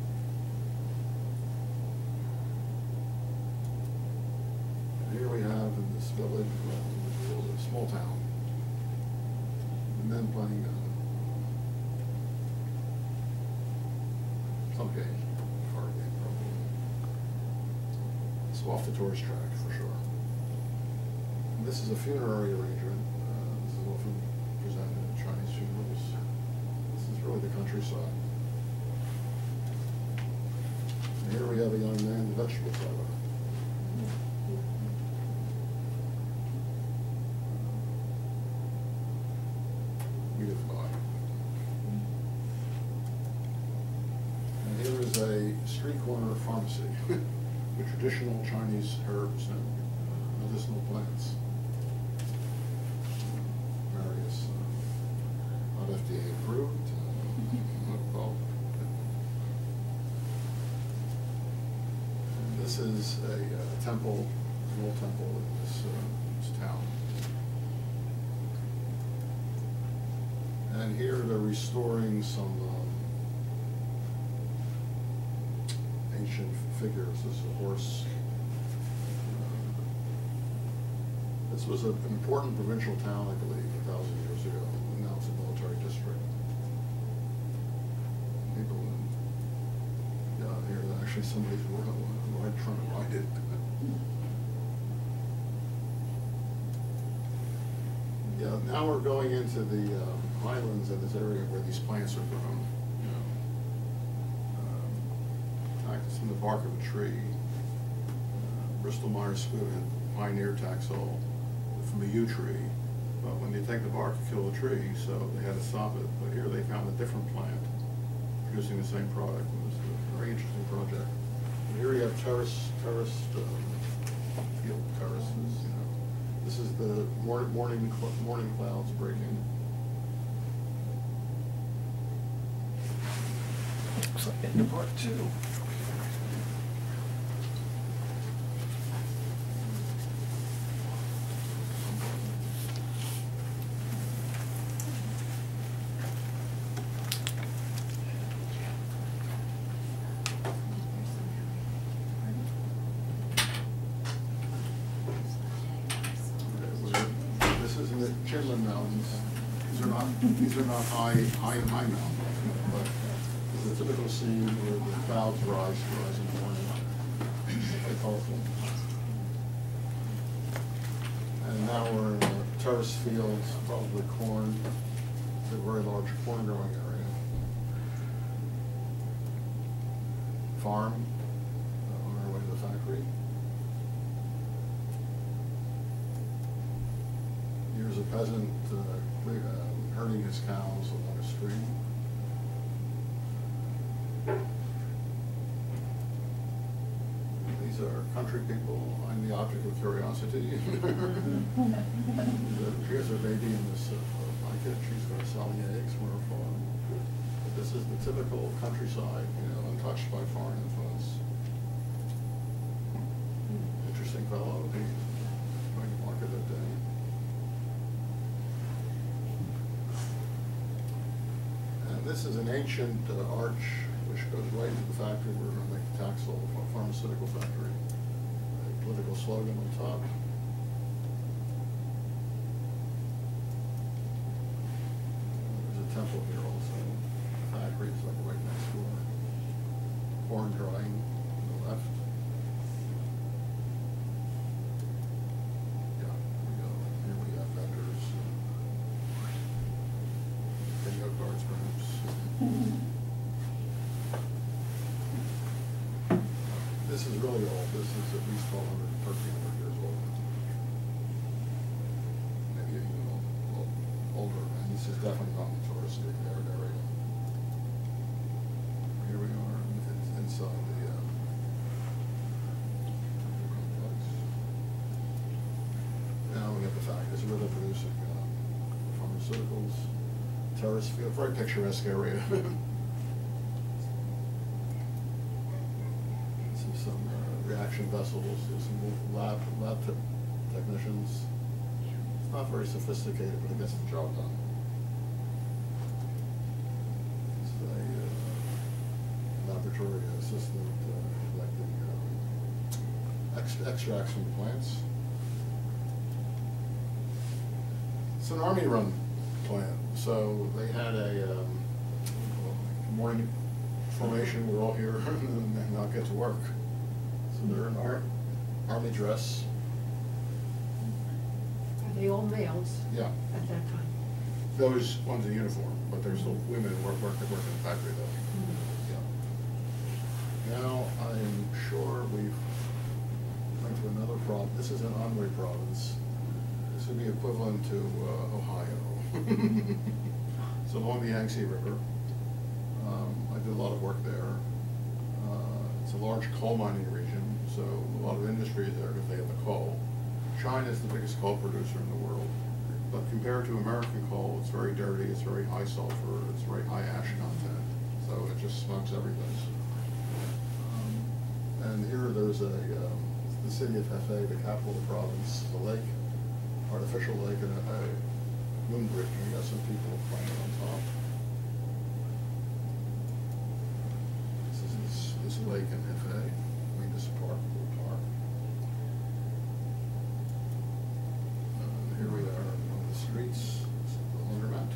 And here we have in this village, well, it's a small town, the men playing, uh, some game, card game probably. It's off the tourist track for sure. This is a funerary arrangement. Uh, This is often presented at Chinese funerals. This is really the countryside. And here we have a young man, the vegetable seller. Live. And here is a street corner pharmacy with traditional Chinese herbs and medicinal plants. Various, uh, not FDA approved, uh, well. This is a uh, temple, an old temple in this, uh, this town. And here they're restoring some um, ancient figures. This is a horse. Uh, This was an important provincial town, I believe, a thousand years ago. and Now it's a military district. People, yeah, here, actually somebody's ri- ri- trying to ride it. Yeah, now we're going into the um, highlands in this area where these plants are grown, you know. Um, Cactus the bark of a tree. Uh, Bristol Myers Squibb had pioneered Taxol from a yew tree, but when they take the bark to kill the tree, so they had to stop it. But here they found a different plant producing the same product. It was a very interesting project. And Here we have terrace, terrace, um, field terraces, you know. This is the morning, morning, cl- morning clouds breaking. Looks like into part two. This is in the Qinling Mountains. These are not, these are not high, high, high mountains, but it's a typical scene where the clouds rise, rise in the morning. Quite colorful. And now we're in a terrace field, probably corn, it's a very large corn growing area. Farm, uh, on our way to the factory. Here's a peasant uh, herding his cows along a stream. These are country people. I'm the object of curiosity. Here's a baby in this uh, blanket. She's going to sell me eggs from her farm. But this is the typical countryside, you know, untouched by foreign influence. Interesting fellow. He's going to market that day. And this is an ancient uh, arch which goes right into the factory. We're going to make the Taxol Pharmaceutical Factory. A political slogan on top. There's a temple here also. The factory is like right next door. Corn drying on the left. Yeah, here we go. Here we have vendors. Bingo cards perhaps. This is really old, this is at least twelve hundred, thirteen hundred years old. Maybe even little older, and this is definitely not touristic area. Here we are, it's inside the, uh, complex. Now we have the fact, where they're producing, uh, pharmaceuticals, terrace field, very picturesque area. Some, some uh, vessels, some lab, lab te- technicians. It's not very sophisticated, but it gets the job done. Is a uh, laboratory assistant uh, collecting um, ex- extracts from the plants. It's an army-run plant, so they had a um, morning formation, we're all here, and not get to work. So they're in ar- army dress, Are they all males yeah. at that time? Those ones in uniform, but there's still women who work, work, work in the factory though. Yeah. Now, I am sure we've went to another province, this is an Anhui province. This would be equivalent to uh, Ohio. So along the Yangtze River. Um, I did a lot of work there. Uh, It's a large coal mining region, so a lot of industry is there because they have the coal. China is the biggest coal producer in the world, but compared to American coal, it's very dirty, it's very high sulfur, it's very high ash content, so it just smokes everything. Um, And here there's a, um, the city of Hefei, the capital of the province, the lake, artificial lake and a, moon bridge, and we got some people playing on top. This is this lake in Hefei, I mean, this park, little park. Uh, here we are on the streets, This is the laundromat.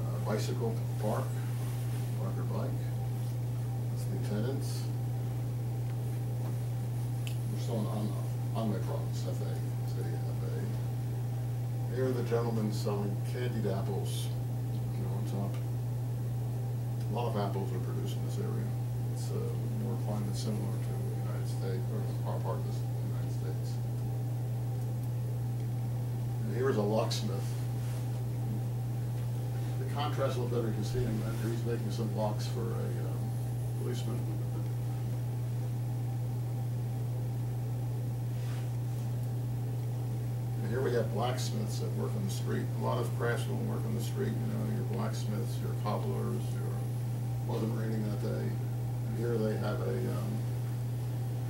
Uh, Bicycle park, park Parker bike, that's the attendants. We're still on, Anhui province, FA, city FA. Here are the gentlemen selling candied apples, you know, on top. A lot of apples are produced in this area. It's, uh, more climate similar to the United States, or our part of the United States. And Here is a locksmith. Contrast a little better, you can see him, uh, he's making some locks for a um, policeman. And here we have blacksmiths that work on the street. A lot of craftsmen work on the street, you know, your blacksmiths, your cobblers, your, wasn't raining that day. And here they have a, um,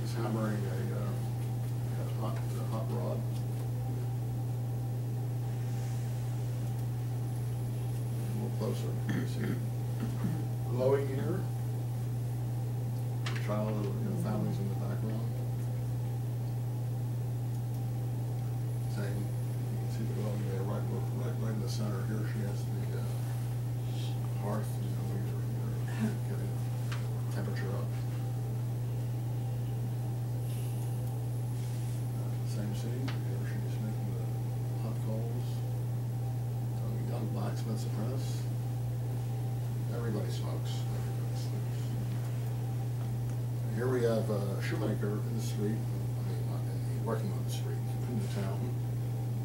he's hammering a, uh, a hot, a hot rod. A little closer, glowing here. Child, know, families in the background. Same, you can see the glowing there, right, right, right in the center here, she has the, uh, hearth, you know, where you're, you're getting temperature up. Uh, Same scene, here she's making the hot coals. Young blacksmith's apprentice. Everybody smokes, everybody. And Here we have a shoemaker in the street, I mean, not in, the- working on the street, in the town.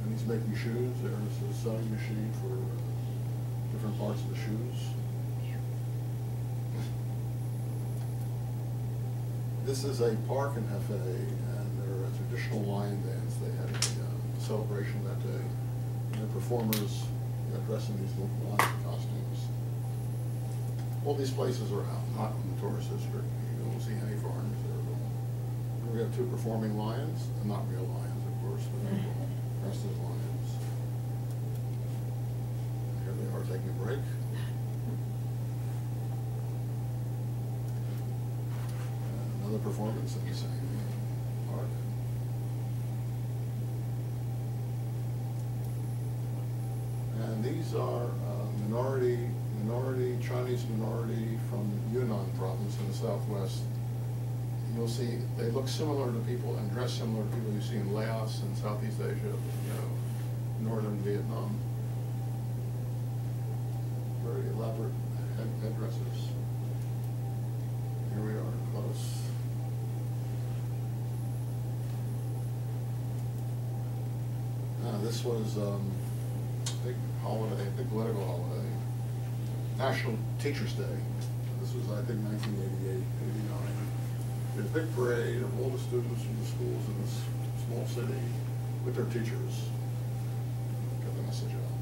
And he's making shoes, there's a sewing machine for uh, different parts of the shoes. This is a park in Hefei, and there are a traditional lion dance. They had a uh, celebration that day. And the performers in these little lion. All these places are out, not in the tourist district. You don't see any foreigners there at all. And we have two performing lions, and not real lions, of course, but they're dressed as lions. Here they are taking a break. And Another performance in the same park. And these are uh, minority, minority, Chinese minority from Yunnan province in the southwest. You'll see, they look similar to people and dress similar to people you see in Laos and Southeast Asia, you know, northern Vietnam. Very elaborate head headdresses. Here we are, close. Uh, this was, um, a big holiday, a big political holiday, National Teachers' Day. This was, I think, 1988, 89. We had a big parade of all the students from the schools in this small city with their teachers. Get the message out.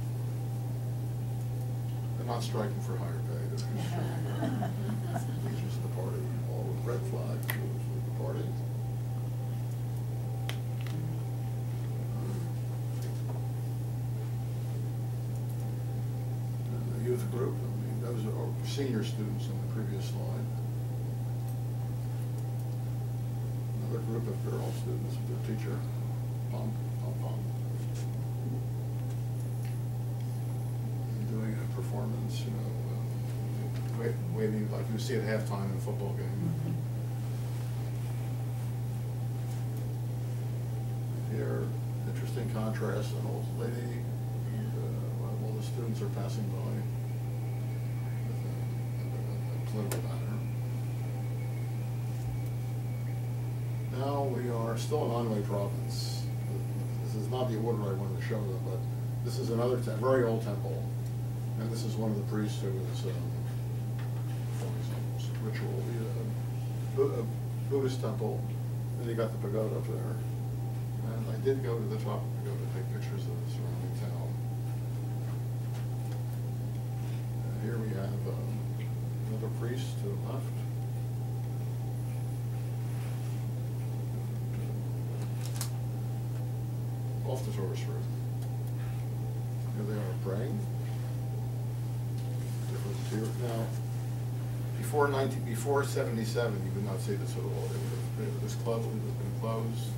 They're not striking for higher pay, they're just striking for allegiance to the party, all with red flags, with the party. The youth group, I mean, those are senior students in the previous slide. Another group of girl students with their teacher, pom, pom pom. Doing a performance, you know, wait, waiting, like you see at halftime in a football game. Here, interesting contrast, an old lady, and, uh, while the students are passing by with a, a- a political banner. Now, we are still in Anhui province. This is not the order I wanted to show them, but this is another very old temple. And this is one of the priests who is, um, ritual, uh, Bu- a Buddhist temple, and you got the pagoda up there. And I did go to the top of the pagoda to take pictures of the surrounding town. And here we have, um, another priest to the left. Off the tourist route. Here they are praying. Now, before nineteen, before seventy-seven, you would not see this at all. Would have, this club would have been closed.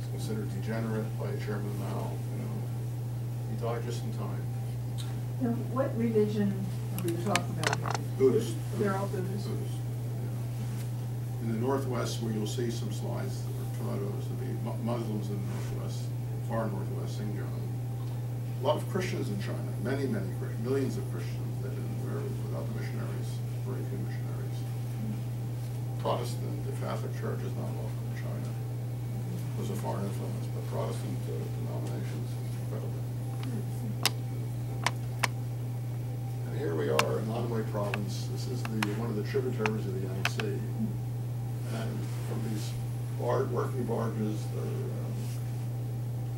It's considered degenerate by a Chairman Mao, you know. He died just in time. Now, what religion we talking about? Buddhist. They're all Buddhist? Buddhist, yeah. In the northwest, where you'll see some slides, there are photos of the Mu- Muslims in the northwest, far northwest, Xinjiang. A lot of Christians in China, many, many, Chris- millions of Christians that didn't, where without the missionaries, very few missionaries. Protestant, the Catholic Church is not welcome in China. It was a foreign influence, but Protestant uh, denominations. incredible. And here we are in Anhui province, this is the, one of the tributaries of the Yangtze. And from these bar, working barges, they're um,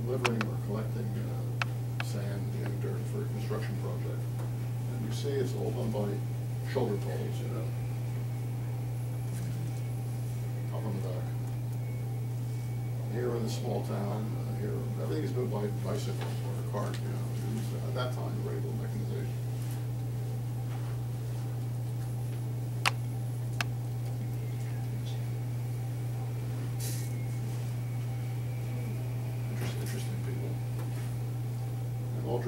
delivering or collecting uh, sand and dirt for a construction project. And you see it's all done by shoulder poles, you know. Up on the back. Here in the small town, uh, here, everything is moved by bicycle or a cart, you know, at that time, radial mechanization. Interesting, interesting people.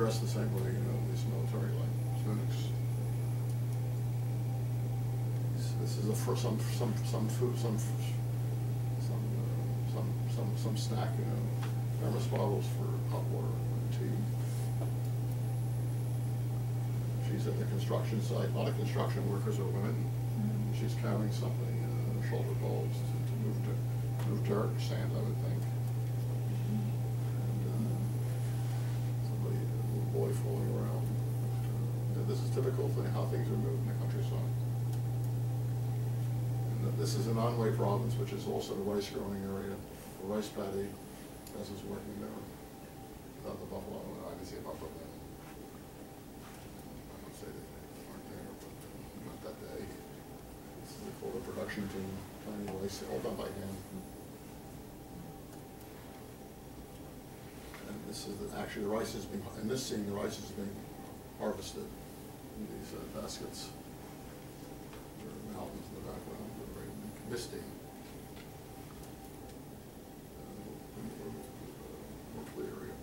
The same way, you know, these military like tunics. This- This is a, for some, some, some food, some, some, uh, some, some, some snack, you know, thermos bottles for hot water and tea. She's at the construction site, a lot of construction workers are women. She's carrying something, uh, shoulder poles to, to move dirt, move dirt, sand, I would think. And, uh, somebody, a little around. This is typical thing, how things are moved in the countryside. And this is in Anhui province, which is also the rice growing area, the rice paddy, as is working there. Without the buffalo, I didn't see a buffalo then. I don't say they weren't there, but uh, not that day. This is a full production team, planting rice, all done by hand. And this is, the- actually, the rice is being, in this scene, the rice is being harvested in these uh, baskets. There are mountains in the background, they're very misty.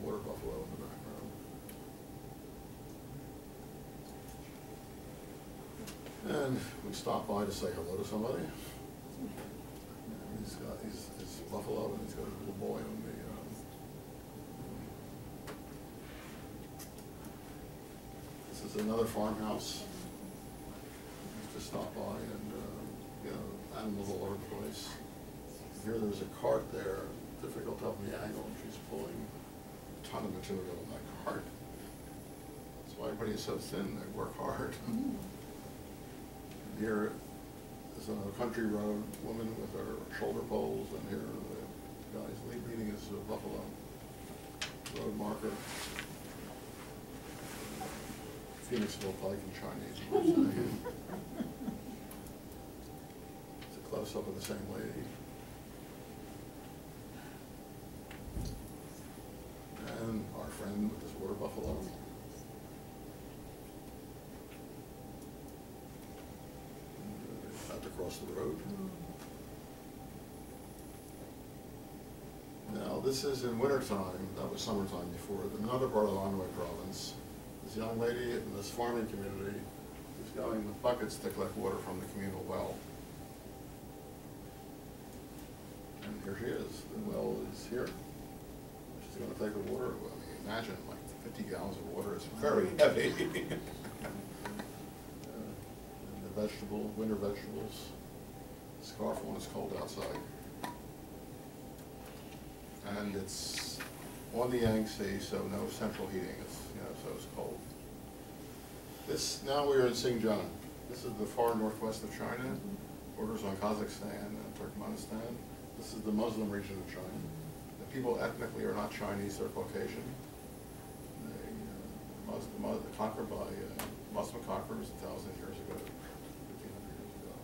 Water buffalo in the background. And we stop by to say hello to somebody. And he's got, he's, he's buffalo and he's got a little boy on the, um, Is another farmhouse. Just stop by and, uh, you know, animals all over the place. Here, there's a cart there, difficult to help the angle, she's pulling a ton of material in that cart. That's why everybody is so thin, they work hard. Here is a country road woman with her shoulder poles, and here the guy's lead leading uh, buffalo road marker. Phoenixville Pike in Chinese. It's a close-up of the same lady. And our friend with this water buffalo. About to cross the road. Now, this is in wintertime, that was summertime before, another part of Anhui province. This young lady in this farming community is going with buckets to collect water from the communal well. And here she is, the well is here. She's gonna take the water, well, I mean, imagine like fifty gallons of water, is very heavy. Uh, And the vegetable, winter vegetables, scarf when it's cold outside. And it's on the Yangtze, so no central heating, it's, you know, so it's cold. This, now we're in Xinjiang. This is the far northwest of China, borders on Kazakhstan and Turkmenistan. This is the Muslim region of China. The people ethnically are not Chinese, they're Caucasian. They, uh, Muslim, Mus- conquered by uh, Muslim conquerors a thousand years ago, fifteen hundred years ago.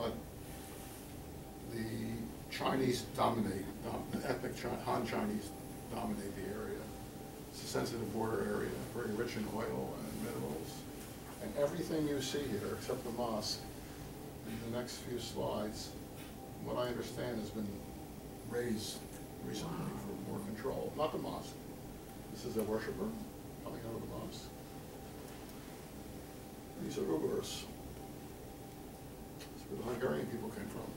But the Chinese dominate, dom- the ethnic Chi- Han Chinese dominate the area. It's a sensitive border area, very rich in oil and minerals. And everything you see here, except the mosque, in the next few slides, what I understand has been razed recently for more control, not the mosque. This is a worshiper coming out of the mosque. These are Uyghurs. That's where the Hungarian people came from.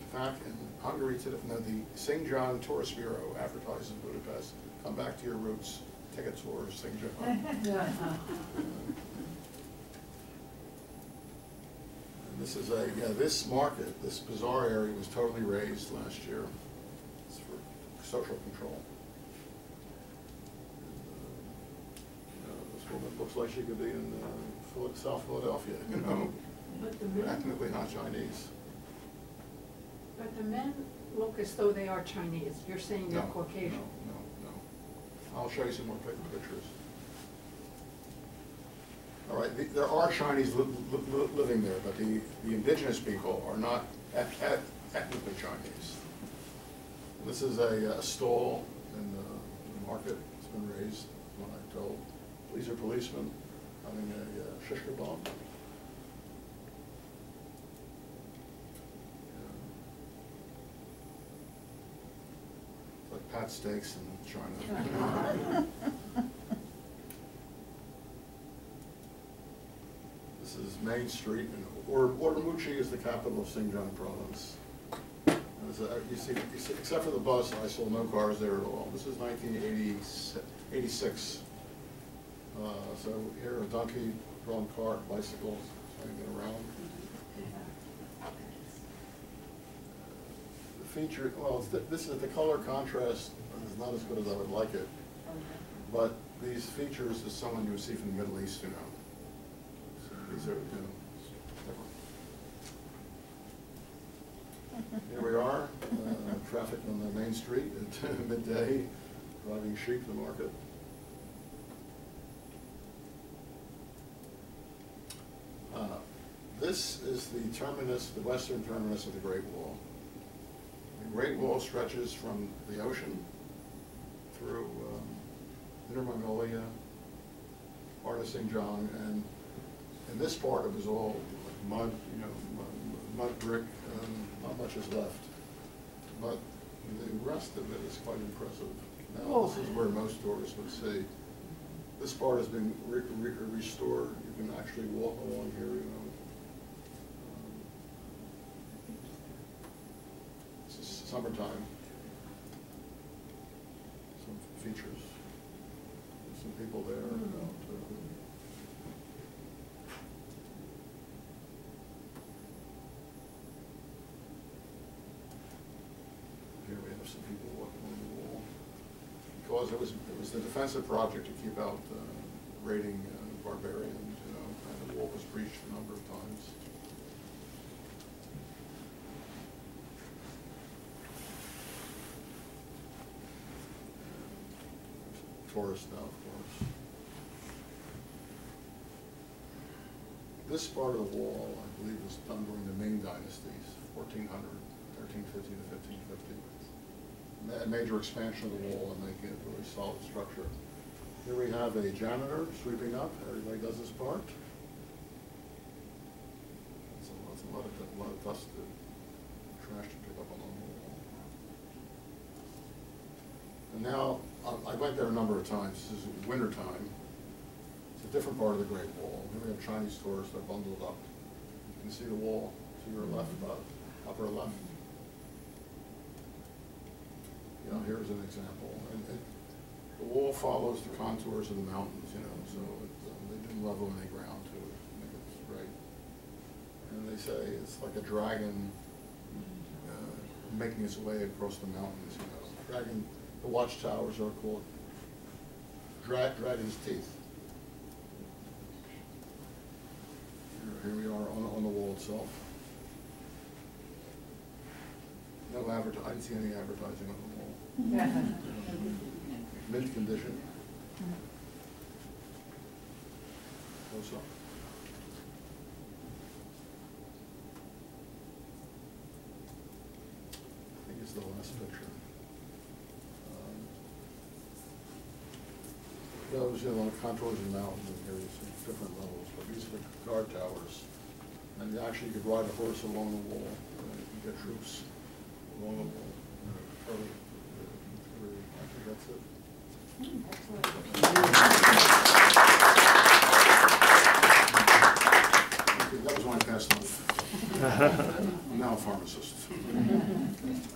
In fact, in Hungary, today, no, the St. John Tourist Bureau advertises Budapest, come back to your roots, tickets for things are And This is a, yeah, this market, this bazaar area was totally razed last year. It's for social control. And, uh, This woman looks like she could be in uh, South Philadelphia, you know, But not Chinese. but the men look as though they are Chinese. You're saying they're No, Caucasian. no. I'll show you some more pictures. All right, the- there are Chinese li- li- li- living there, but the, the indigenous people are not eth- eth- ethnically Chinese. This is a uh, stall in the the market, it's been razed, when I told. These are policemen having a uh, shish kebab. Pat's Steaks in China. This is Main Street, and Or- Urumqi is the capital of Xinjiang province. And You see, you see- except for the bus, I saw no cars there at all. This is nineteen eighty-six. Uh, So here, a donkey, drawn cart, bicycles, hanging around. Feature, well, th- this is, the color contrast is not as good as I would like it, but these features is someone you would see from the Middle East, you know. So These are, you know. Here we are, uh, traffic on the main street at midday, driving sheep to the market. Uh, This is the terminus, the western terminus of the Great Wall. Great Wall stretches from the ocean through um, Inner Mongolia, part of Xinjiang, and in this part it was all mud, you know, mud- mud brick, and not much is left. But the rest of it is quite impressive. Now, this is where most tourists would see. This part has been re- re- restored, you can actually walk along here, you know. This is summertime. Some features, some people there about, uh, Here we have some people walking on the wall. Because it was, it was the defensive project to keep out uh, raiding uh, barbarians, you know, and the wall was breached a number of times. Tourists now, of course. This part of the wall, I believe, was done during the Ming dynasties, 1400, 1350 to 1550. A major expansion of the wall and making it a really solid structure. Here we have a janitor sweeping up, everybody does his part. That's a that's a lot of, a lot of dust, to- trash to pick up along the wall. And now, I- I went there a number of times, this is winter time. It's a different part of the Great Wall. Here we have Chinese tourists that are bundled up. You can see the wall to your left, about upper left. You know, here's an example. And it, the wall follows the contours of the mountains, you know, so it, um, they didn't level any ground to it, make it straight. And they say it's like a dragon, uh, making its way across the mountains, you know. Dragon, the watchtowers are called dra- dragon's teeth. Here- Here we are on, on the wall itself. No advertising. I didn't see any advertising on the wall. Mm-hmm. Mint condition. Close up. I think it's the last picture. Those, you know, contours of mountains, and you see different levels, but these are the guard towers. And actually, you actually could ride a horse along the wall, and you get troops along the wall. I think that's it. Okay, That was my past life. I'm now a pharmacist.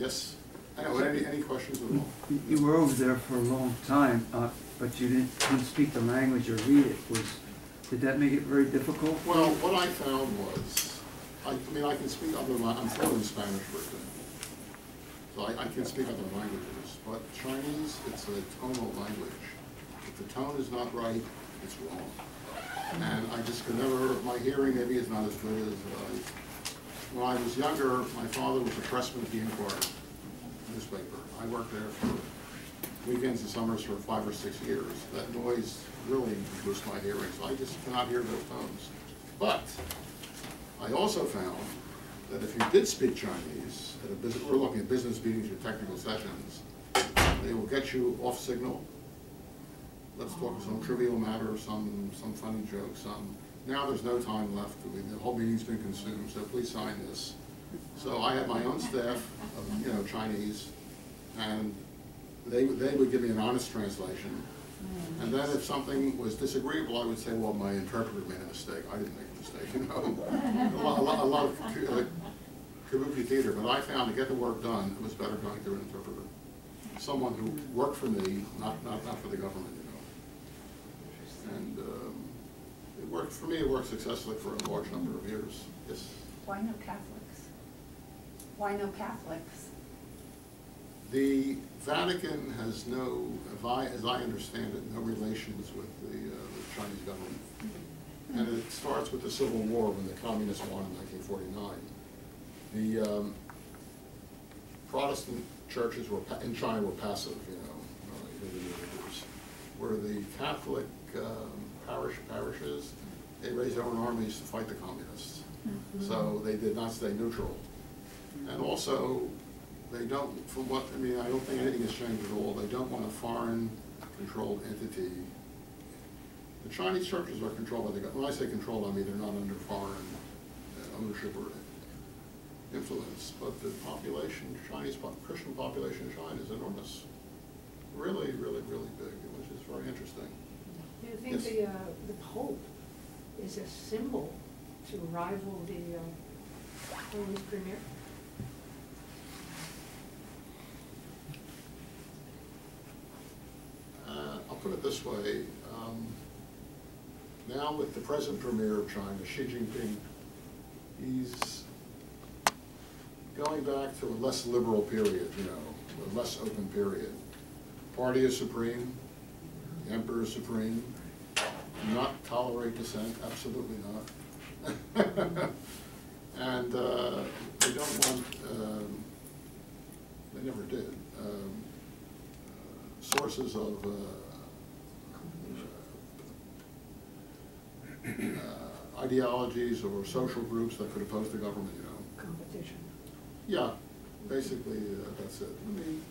Yes? Anyway, any, any questions at all? You- were over there for a long time, uh, but you didn't, couldn't speak the language or read it. Was, did that make it very difficult? Well, what I found was, I, I mean, I can speak other, I'm fluent in Spanish, for example. So I, I can speak other languages, but Chinese, it's a tonal language. If the tone is not right, it's wrong. And I just could never, my hearing maybe is not as good as, uh, when I was younger, my father was a pressman at the Inquirer newspaper. I worked there for weekends and summers for five or six years. That noise really reduced my hearing, so I just cannot hear those tones. But I also found that if you did speak Chinese, at a business, we're looking at business meetings or technical sessions, they will get you off signal. Let's talk some trivial matter, some, some funny joke, some, now there's no time left. The whole meeting's been consumed, so please sign this. So I had my own staff of, you know, Chinese, and they, they would give me an honest translation. And then if something was disagreeable, I would say, well, my interpreter made a mistake, I didn't make a mistake, you know? A lot, a lot, of uh, kabuki theater, but I found to get the work done, it was better going through an interpreter. Someone who worked for me, not, not, not for the government, you know? And, um, it worked, for me, it worked successfully for a large number of years, yes. Why no Catholics? Why no Catholics? The Vatican has no, if I, as I understand it, no relations with the, uh, the Chinese government. And it starts with the Civil War when the communists won in nineteen forty-nine. The, um, Protestant churches were, in China were passive, you know, uh, you know, the leaders. Where the Catholic, um, parish, parishes, they raised their own armies to fight the communists. So they did not stay neutral. And also, they don't, from what, I mean, I don't think anything has changed at all, they don't want a foreign-controlled entity. The Chinese churches are controlled by the, gov- when I say controlled, I mean they're not under foreign uh, ownership or influence, but the population, Chinese po- Christian population in China is enormous. Really, really, really big, which is very interesting. Do you think Yes. the, uh, the Pope is a symbol to rival the, uh, Chinese premier? Uh, I'll put it this way, um, now with the present premier of China, Xi Jinping, he's going back to a less liberal period, you know, a less open period. Party is supreme, the emperor is supreme, not tolerate dissent, absolutely not. And, uh, they don't want, um, they never did, um, sources of, uh, uh, ideologies or social groups that could oppose the government, you know. Competition. Yeah, basically, uh, that's it. I mean,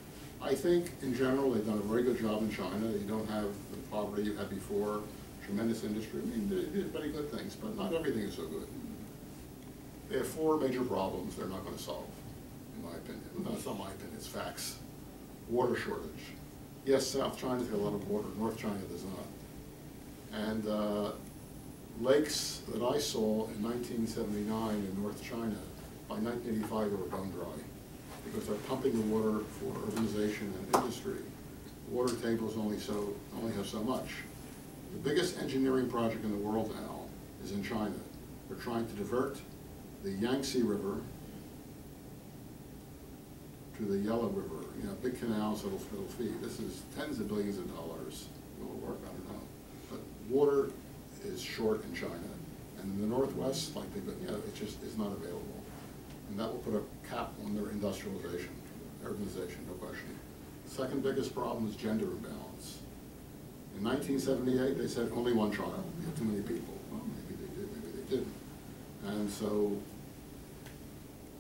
I think in general, they've done a very good job in China. You don't have the poverty you had before, tremendous industry. I mean, they did many good things, but not everything is so good. They have four major problems they're not gonna solve, in my opinion. It's not my opinion, it's facts. Water shortage. Yes, South China's got a lot of water, North China does not. And, uh, lakes that I saw in nineteen seventy-nine in North China, by nineteen eighty-five, they were bone dry. Because they're pumping the water for urbanization and industry. Water tables only so, only have so much. The biggest engineering project in the world now is in China. They're trying to divert the Yangtze River to the Yellow River, you know, big canals that'll, that'll feed. This is tens of billions of dollars. Will it work? I don't know. But water is short in China. And in the Northwest, like they, you know, it just is not available. And that will put a cap on their industrialization, urbanization, no question. Second biggest problem is gender imbalance. In nineteen seventy-eight, they said only one child, you have too many people. Well, maybe they did, maybe they didn't. And so,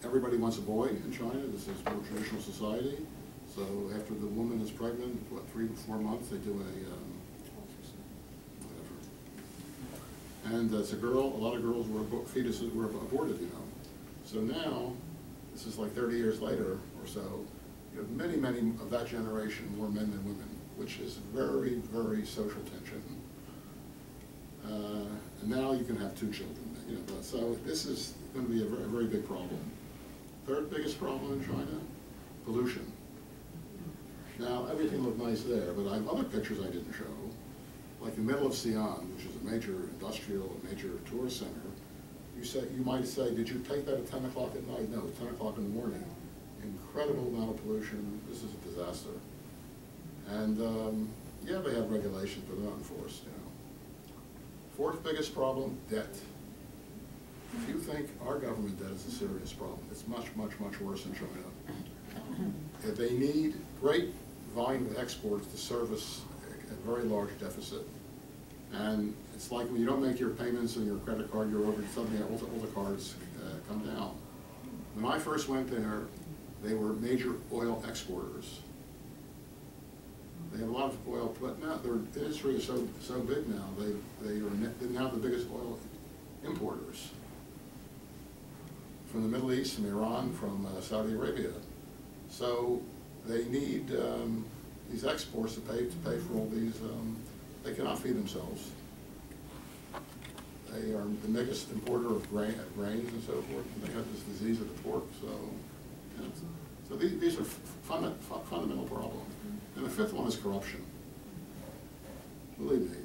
everybody wants a boy in China, this is more traditional society. So after the woman is pregnant, what, three to four months, they do a, um, whatever. And as a girl, a lot of girls were, fetuses were aborted, you know. So now, this is like thirty years later or so, you have many, many of that generation, more men than women, which is very, very social tension. Uh, and now you can have two children, you know, so this is gonna be a very, very big problem. Third biggest problem in China, pollution. Now, everything looked nice there, but I have other pictures I didn't show, like the middle of Xi'an, which is a major industrial, a major tourist center. You say, you might say, did you take that at ten o'clock at night? No, ten o'clock in the morning. Incredible amount of pollution, this is a disaster. And, um, Yeah, they have regulations, but they're not enforced, you know. Fourth biggest problem, debt. If you think our government debt is a serious problem, it's much, much, much worse in China. Uh, They need great volume of exports to service a very large deficit. And it's like when you don't make your payments on your credit card, you're over, suddenly all the, all the cards uh, come down. When I first went there, they were major oil exporters. They have a lot of oil, but now their industry is so, so big now, they, they are now the biggest oil importers. From the Middle East, from Iran, from uh, Saudi Arabia. So they need, um, these exports to pay, to pay for all these, um, they cannot feed themselves. They are the biggest importer of grain, grains and so forth, and they have this disease of the pork, so, so these, these are funda- fu- fundamental problems. And the fifth one is corruption. Believe me,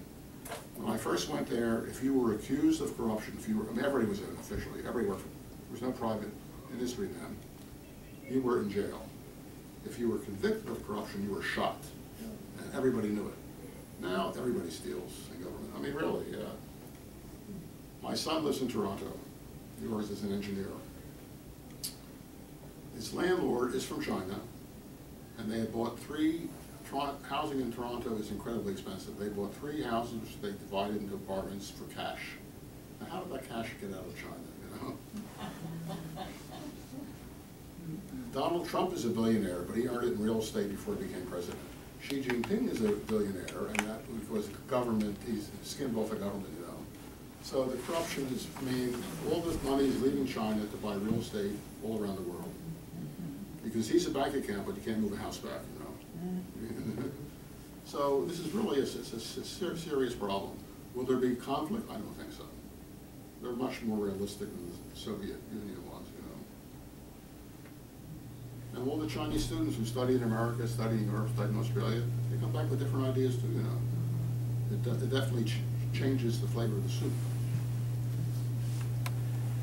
when I first went there, if you were accused of corruption, if you were, I mean, everybody was in officially, worked, there was no private industry then, you were in jail. If you were convicted of corruption, you were shot, and everybody knew it. Now, everybody steals in government, I mean, really, yeah. My son lives in Toronto, works as an engineer. His landlord is from China, and they had bought three, housing in Toronto is incredibly expensive. They bought three houses, they divided into apartments for cash. Now, how did that cash get out of China, you know? Donald Trump is a billionaire, but he earned it in real estate before he became president. Xi Jinping is a billionaire, and that because government, he's skimmed off the government, you know. So the corruption is, I mean, all this money is leaving China to buy real estate all around the world. Because he's a bank account, but you can't move a house back, you know? So this is really, a- it's a, it's a serious problem. Will there be conflict? I don't think so. They're much more realistic than the Soviet Union was? And all the Chinese students who study in America, study in Europe, study in Australia, they come back with different ideas too, you know? It it definitely ch- changes the flavor of the soup.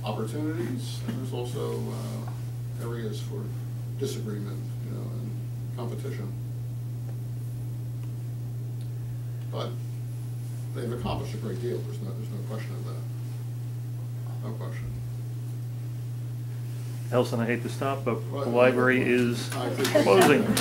Opportunities, and there's also uh, areas for disagreement, you know, and competition. But they've accomplished a great deal, there's no, there's no question of that. No question. Nelson, I hate to stop, but the library is closing.